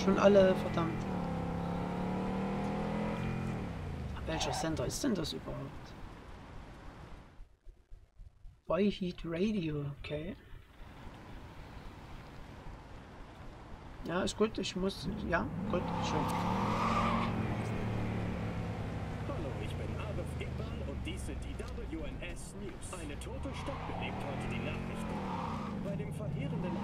Schon alle, verdammt. Welcher Sender ist denn das überhaupt? Heat Radio, okay. Ja, ist gut, ich muss, ja, gut, schön. Hallo, ich bin Arif Iqbal und dies die WNS News. Eine tote Stadt belebt heute die Nachrichten. Bei dem verheerenden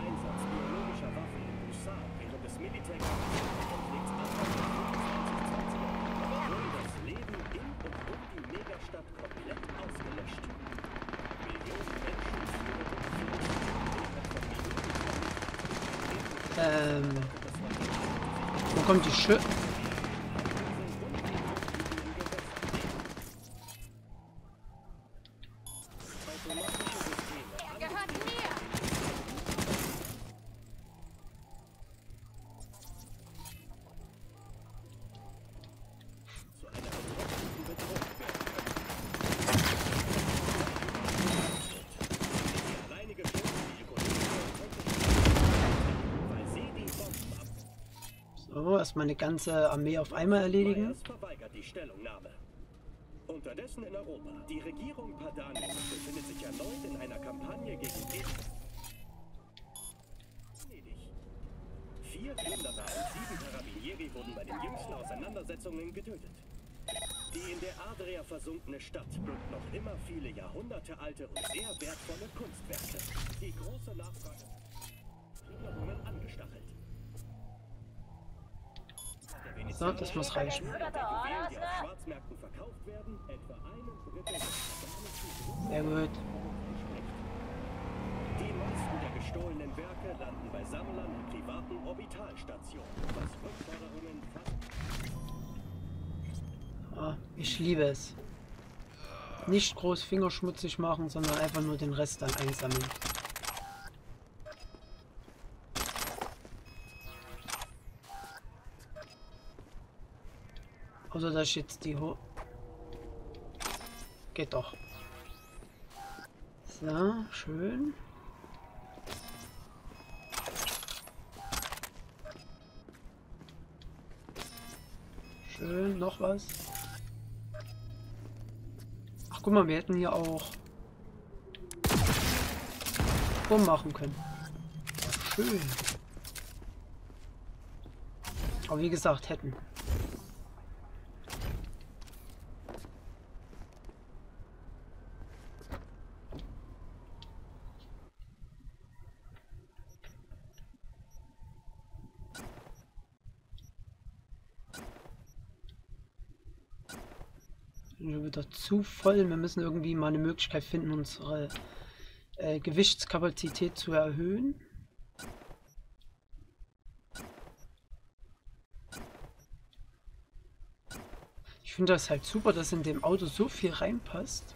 Ähm. Wo kommt die Schö... So, erstmal eine ganze Armee auf einmal erledigen. Verweigert die Stellungnahme. Unterdessen in Europa. Die Regierung Padanius befindet sich erneut in einer Kampagne gegen Venedig. Vier Plünderer und sieben Carabinieri wurden bei den jüngsten Auseinandersetzungen getötet. Die in der Adria versunkene Stadt birgt noch immer viele jahrhundertealte und sehr wertvolle Kunstwerke. Die große Nachfrage Plünderungen angestachelt. So, das muss reichen. Sehr gut. Die meisten der gestohlenen Werke landen bei Sammlern in privaten Orbitalstationen, was Rückforderungen fast Ah, ich liebe es. Nicht groß fingerschmutzig machen, sondern einfach nur den Rest dann einsammeln. Außer dass ich jetzt die Ho Geht doch. So, schön. Schön, noch was. Ach, guck mal, wir hätten hier auch rummachen können. Schön. Aber wie gesagt, hätten. Schon wieder zu voll. Wir müssen irgendwie mal eine Möglichkeit finden, unsere äh, Gewichtskapazität zu erhöhen. Ich finde das halt super, dass in dem Auto so viel reinpasst.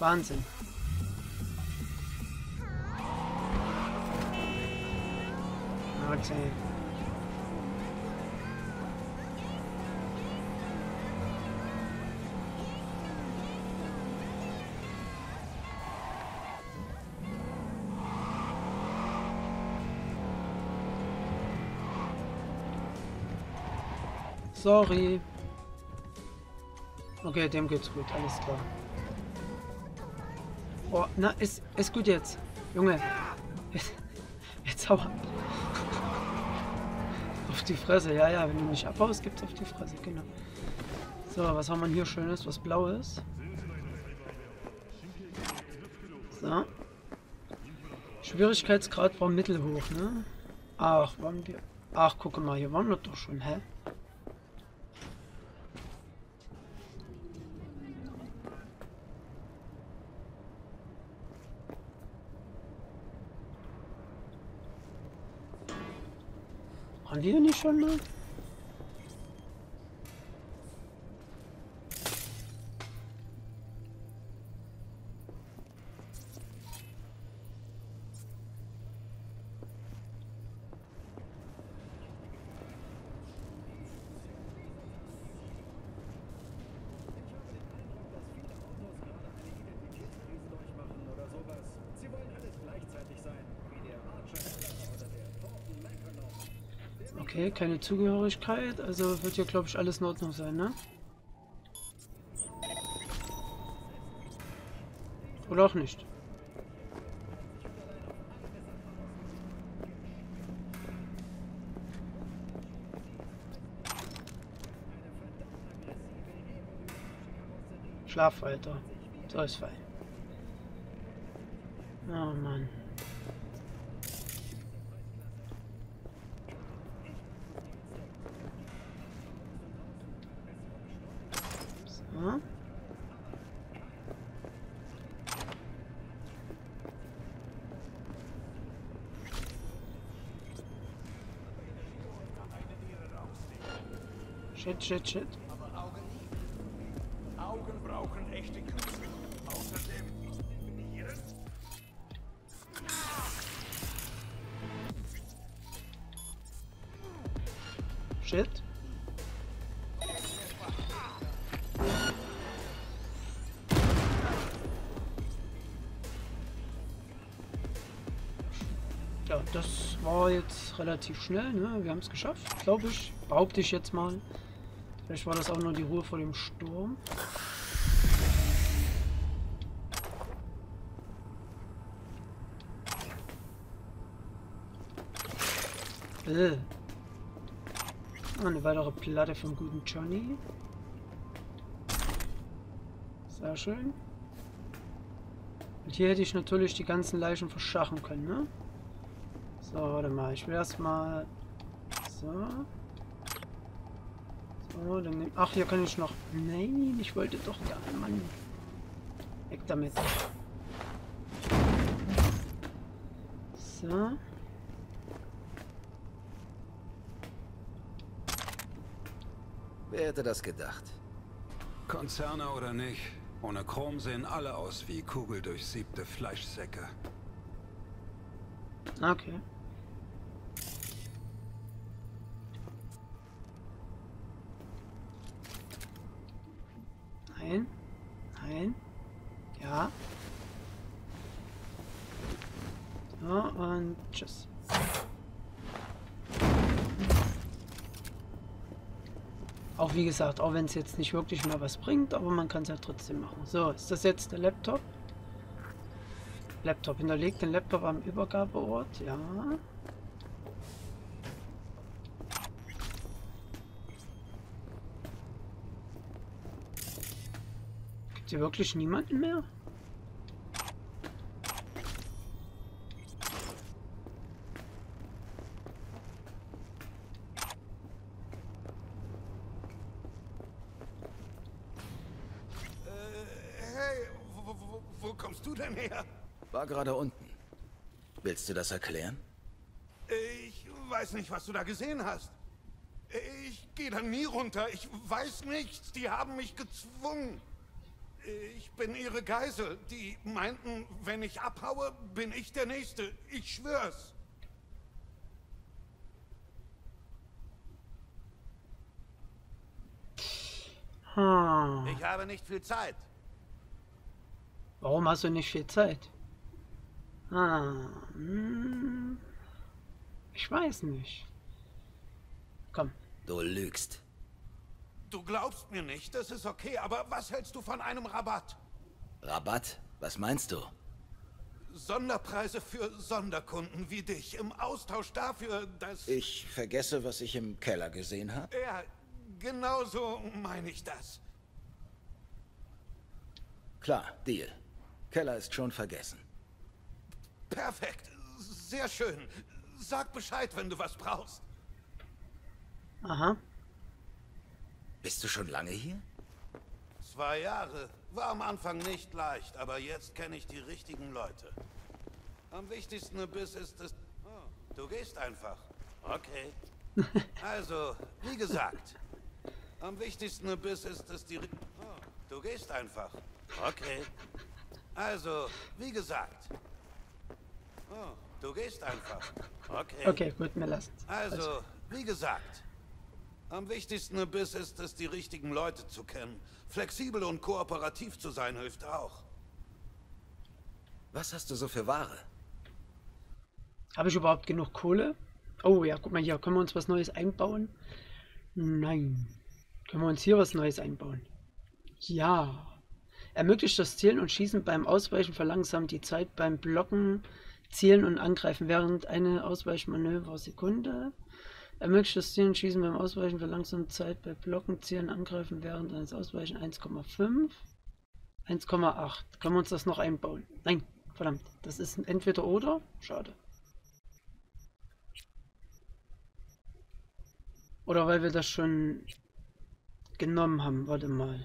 Wahnsinn. Okay. Sorry. Okay, dem geht's gut, alles klar. Oh, na, ist, ist gut jetzt. Junge. Jetzt, jetzt hau ab. Auf die Fresse, ja, ja, wenn du mich abhaust, gibt's auf die Fresse, genau. So, was haben wir hier Schönes, was Blaues? So. Schwierigkeitsgrad war mittelhoch, ne? Ach, waren wir... Ach, guck mal, hier waren wir doch schon, hä? Waren wir nicht schon mal? Keine Zugehörigkeit, also wird hier glaube ich alles in Ordnung sein, ne? Oder auch nicht. Schlaf weiter. So ist fein. Oh Mann. So. Shit, shit, shit. Augen brauchen echte Küsse. Außerdem Nieren. Shit. Ja, das war jetzt relativ schnell, ne? Wir haben es geschafft, glaube ich. Behaupte ich jetzt mal. Vielleicht war das auch nur die Ruhe vor dem Sturm. Äh. Eine weitere Platte vom guten Johnny. Sehr schön. Und hier hätte ich natürlich die ganzen Leichen verschachen können, ne? So, warte mal. Ich will erstmal... So. So, dann nehm... Ach, hier kann ich noch... Nein, ich wollte doch gerne, Mann. Weg damit. So. Wer hätte das gedacht? Konzerne oder nicht, ohne Chrom sehen alle aus wie kugeldurchsiebte Fleischsäcke. Okay. Nein. Nein. Ja. So, und tschüss. Auch wie gesagt, auch wenn es jetzt nicht wirklich mal was bringt, aber man kann es ja trotzdem machen. So, ist das jetzt der Laptop? Laptop. Hinterlegt den Laptop am Übergabeort. Ja. Gibt hier wirklich niemanden mehr? Hey, wo, wo, wo kommst du denn her? War gerade unten. Willst du das erklären? Ich weiß nicht, was du da gesehen hast. Ich gehe da nie runter. Ich weiß nichts. Die haben mich gezwungen. Ich bin ihre Geisel. Die meinten, wenn ich abhaue, bin ich der Nächste. Ich schwör's. Hm. Ich habe nicht viel Zeit. Warum hast du nicht viel Zeit? Ah, hm, ich weiß nicht. Komm. Du lügst. Du glaubst mir nicht, das ist okay, aber was hältst du von einem Rabatt? Rabatt? Was meinst du? Sonderpreise für Sonderkunden wie dich im Austausch dafür, dass... Ich vergesse, was ich im Keller gesehen habe. Ja, genau so meine ich das. Klar, Deal. Keller ist schon vergessen. Perfekt. Sehr schön. Sag Bescheid, wenn du was brauchst. Aha. Bist du schon lange hier? Zwei Jahre. War am Anfang nicht leicht, aber jetzt kenne ich die richtigen Leute. Am wichtigsten im Biss ist es... Oh, du gehst einfach. Okay. Also, wie gesagt, am wichtigsten im Biss ist es die... Oh, du gehst einfach. Okay. Also, wie gesagt. Oh, du gehst einfach. Okay. Okay, gut, wir lassen Also, wie gesagt, am wichtigsten im Biss ist es, die richtigen Leute zu kennen. Flexibel und kooperativ zu sein hilft auch. Was hast du so für Ware? Habe ich überhaupt genug Kohle? Oh ja, guck mal hier, können wir uns was Neues einbauen? Nein. Können wir uns hier was Neues einbauen? Ja. Ermöglicht das Zielen und Schießen beim Ausweichen verlangsamt die Zeit beim Blocken, Zielen und Angreifen während eine Ausweichmanöver Sekunde. Ermöglicht das Zielen Schießen beim Ausweichen verlangsamt Zeit bei Blocken, Zielen, Angreifen während eines Ausweichen 1,5. 1,8. Können wir uns das noch einbauen? Nein, verdammt. Das ist ein entweder oder. Schade. Oder weil wir das schon genommen haben. Warte mal.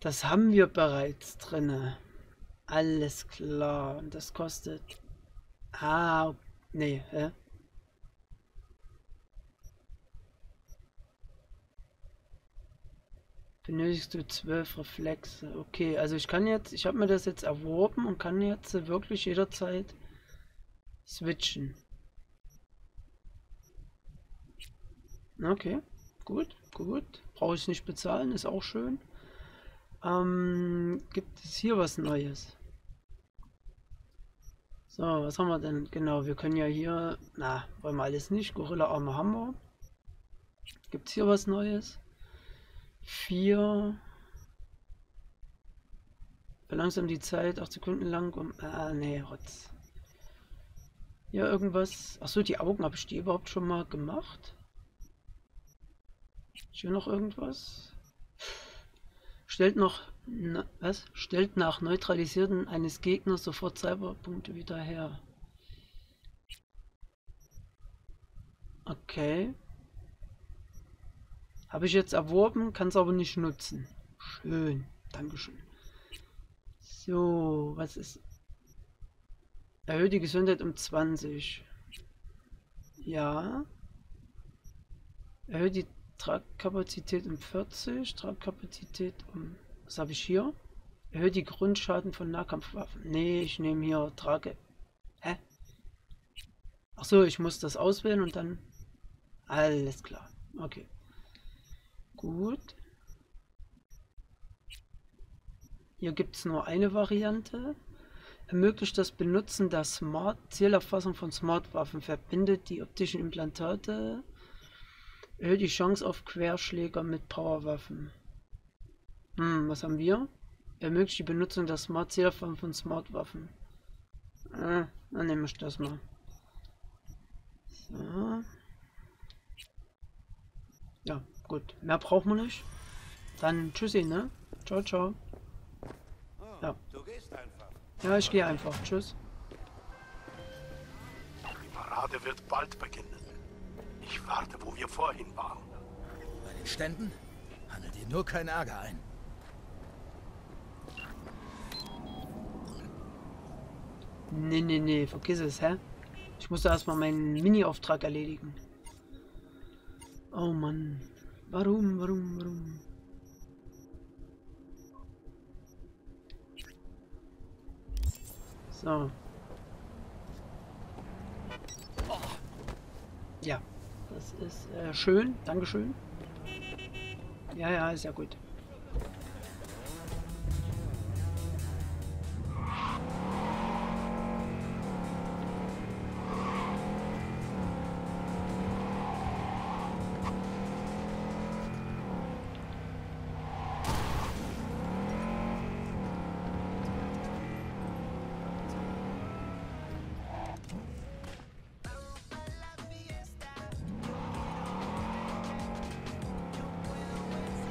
Das haben wir bereits drinne. Alles klar. Und das kostet... Ah, nee, hä? Benötigst du zwölf Reflexe. Okay, also ich kann jetzt, ich habe mir das jetzt erworben und kann jetzt wirklich jederzeit switchen. Okay, gut, gut. Brauche ich nicht bezahlen, ist auch schön. Ähm, gibt es hier was Neues? So, was haben wir denn? Genau, wir können ja hier... Na, wollen wir alles nicht. Gorilla-Arme haben wir. Gibt es hier was Neues? 4. Verlangsam die Zeit 8 Sekunden lang um... Ah, nee, Rotz. Ja, irgendwas... Achso, die Augen habe ich die überhaupt schon mal gemacht? Ist hier noch irgendwas? Stellt noch... Na, was? Stellt nach Neutralisierten eines Gegners sofort Cyberpunkte wieder her. Okay. Habe ich jetzt erworben, kann es aber nicht nutzen. Schön, Dankeschön. So, was ist... Erhöht die Gesundheit um 20. Ja. Erhöht die Tragkapazität um 40. Tragkapazität um... Was habe ich hier? Erhöht die Grundschaden von Nahkampfwaffen. Nee, ich nehme hier Trage... Hä? Achso, ich muss das auswählen und dann... Alles klar. Okay. Gut. Hier gibt es nur eine Variante. Ermöglicht das Benutzen der Smart Zielerfassung von Smartwaffen. Verbindet die optischen Implantate. Erhöht die Chance auf Querschläger mit Powerwaffen. Hm, was haben wir? Ermöglicht die Benutzung der Smart Zielerfassung von Smartwaffen. Äh, dann nehme ich das mal. So. Ja, gut. Mehr braucht man nicht. Dann tschüssi, ne? Ciao, ciao. Ja. Ja, ich gehe einfach. Tschüss. Die Parade wird bald beginnen. Ich warte, wo wir vorhin waren. Bei den Ständen? Handelt ihr nur keinen Ärger ein. Nee, nee, nee, vergiss es, hä? Ich musste erstmal meinen Mini-Auftrag erledigen. Oh Mann. Warum, warum, warum? So. Ja, das ist äh, schön. Dankeschön. Ja, ja, ist ja gut.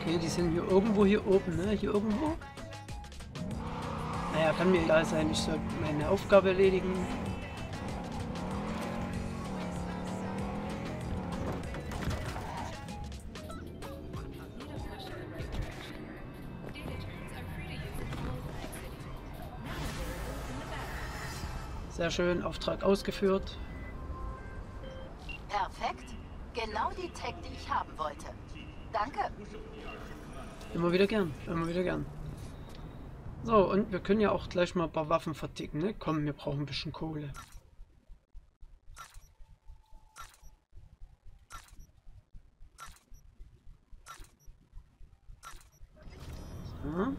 Okay, die sind hier irgendwo hier oben, ne? Hier irgendwo. Naja, kann mir egal sein. Ich soll meine Aufgabe erledigen. Sehr schön, Auftrag ausgeführt. Perfekt. Genau die Tech, die ich haben wollte. Immer wieder gern, immer wieder gern. So, und wir können ja auch gleich mal ein paar Waffen verticken, ne? Komm, wir brauchen ein bisschen Kohle. So.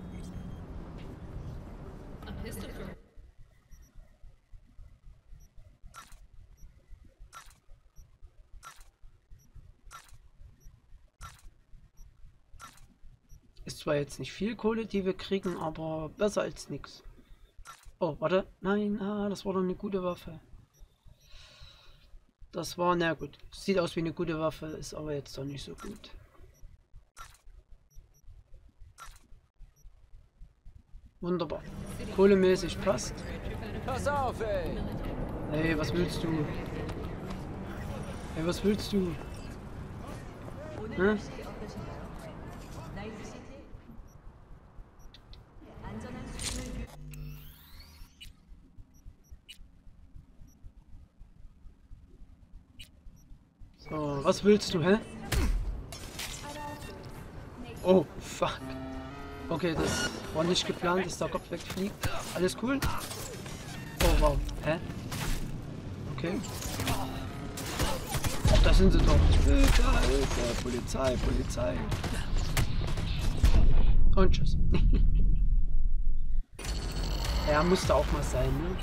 Ist zwar jetzt nicht viel Kohle, die wir kriegen, aber besser als nichts. Oh, warte. Nein, ah, das war doch eine gute Waffe. Das war, na gut. Sieht aus wie eine gute Waffe, ist aber jetzt doch nicht so gut. Wunderbar. Kohlemäßig passt. Pass auf, ey! Hey, was willst du? Hey, was willst du? Hm? So, was willst du, hä? Oh, fuck. Okay, das war nicht geplant, dass der Kopf wegfliegt. Alles cool? Oh, wow. Hä? Okay. Ach, da sind sie doch. Hilfe, Hilfe, Polizei, Polizei. Und tschüss. ja, musste auch mal sein, ne?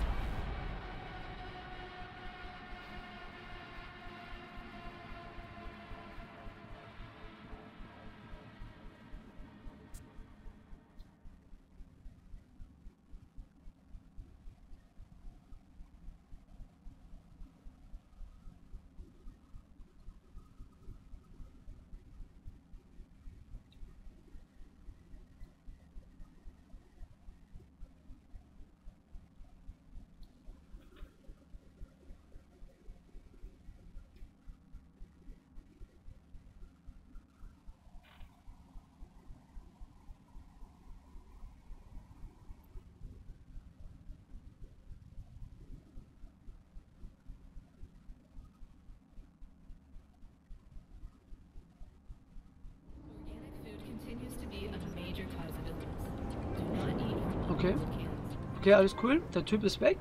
Okay, alles cool. Der Typ ist weg.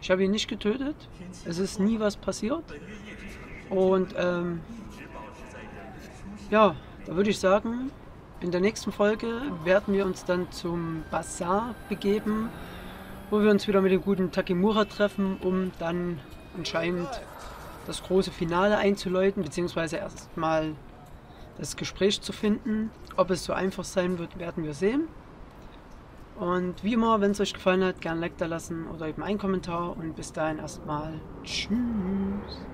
Ich habe ihn nicht getötet. Es ist nie was passiert. Und ähm, ja, da würde ich sagen, in der nächsten Folge werden wir uns dann zum Bazar begeben, wo wir uns wieder mit dem guten Takemura treffen, um dann anscheinend das große Finale einzuläuten, beziehungsweise erstmal das Gespräch zu finden. Ob es so einfach sein wird, werden wir sehen. Und wie immer, wenn es euch gefallen hat, gerne ein Like da lassen oder eben einen Kommentar. Und bis dahin erstmal Tschüss.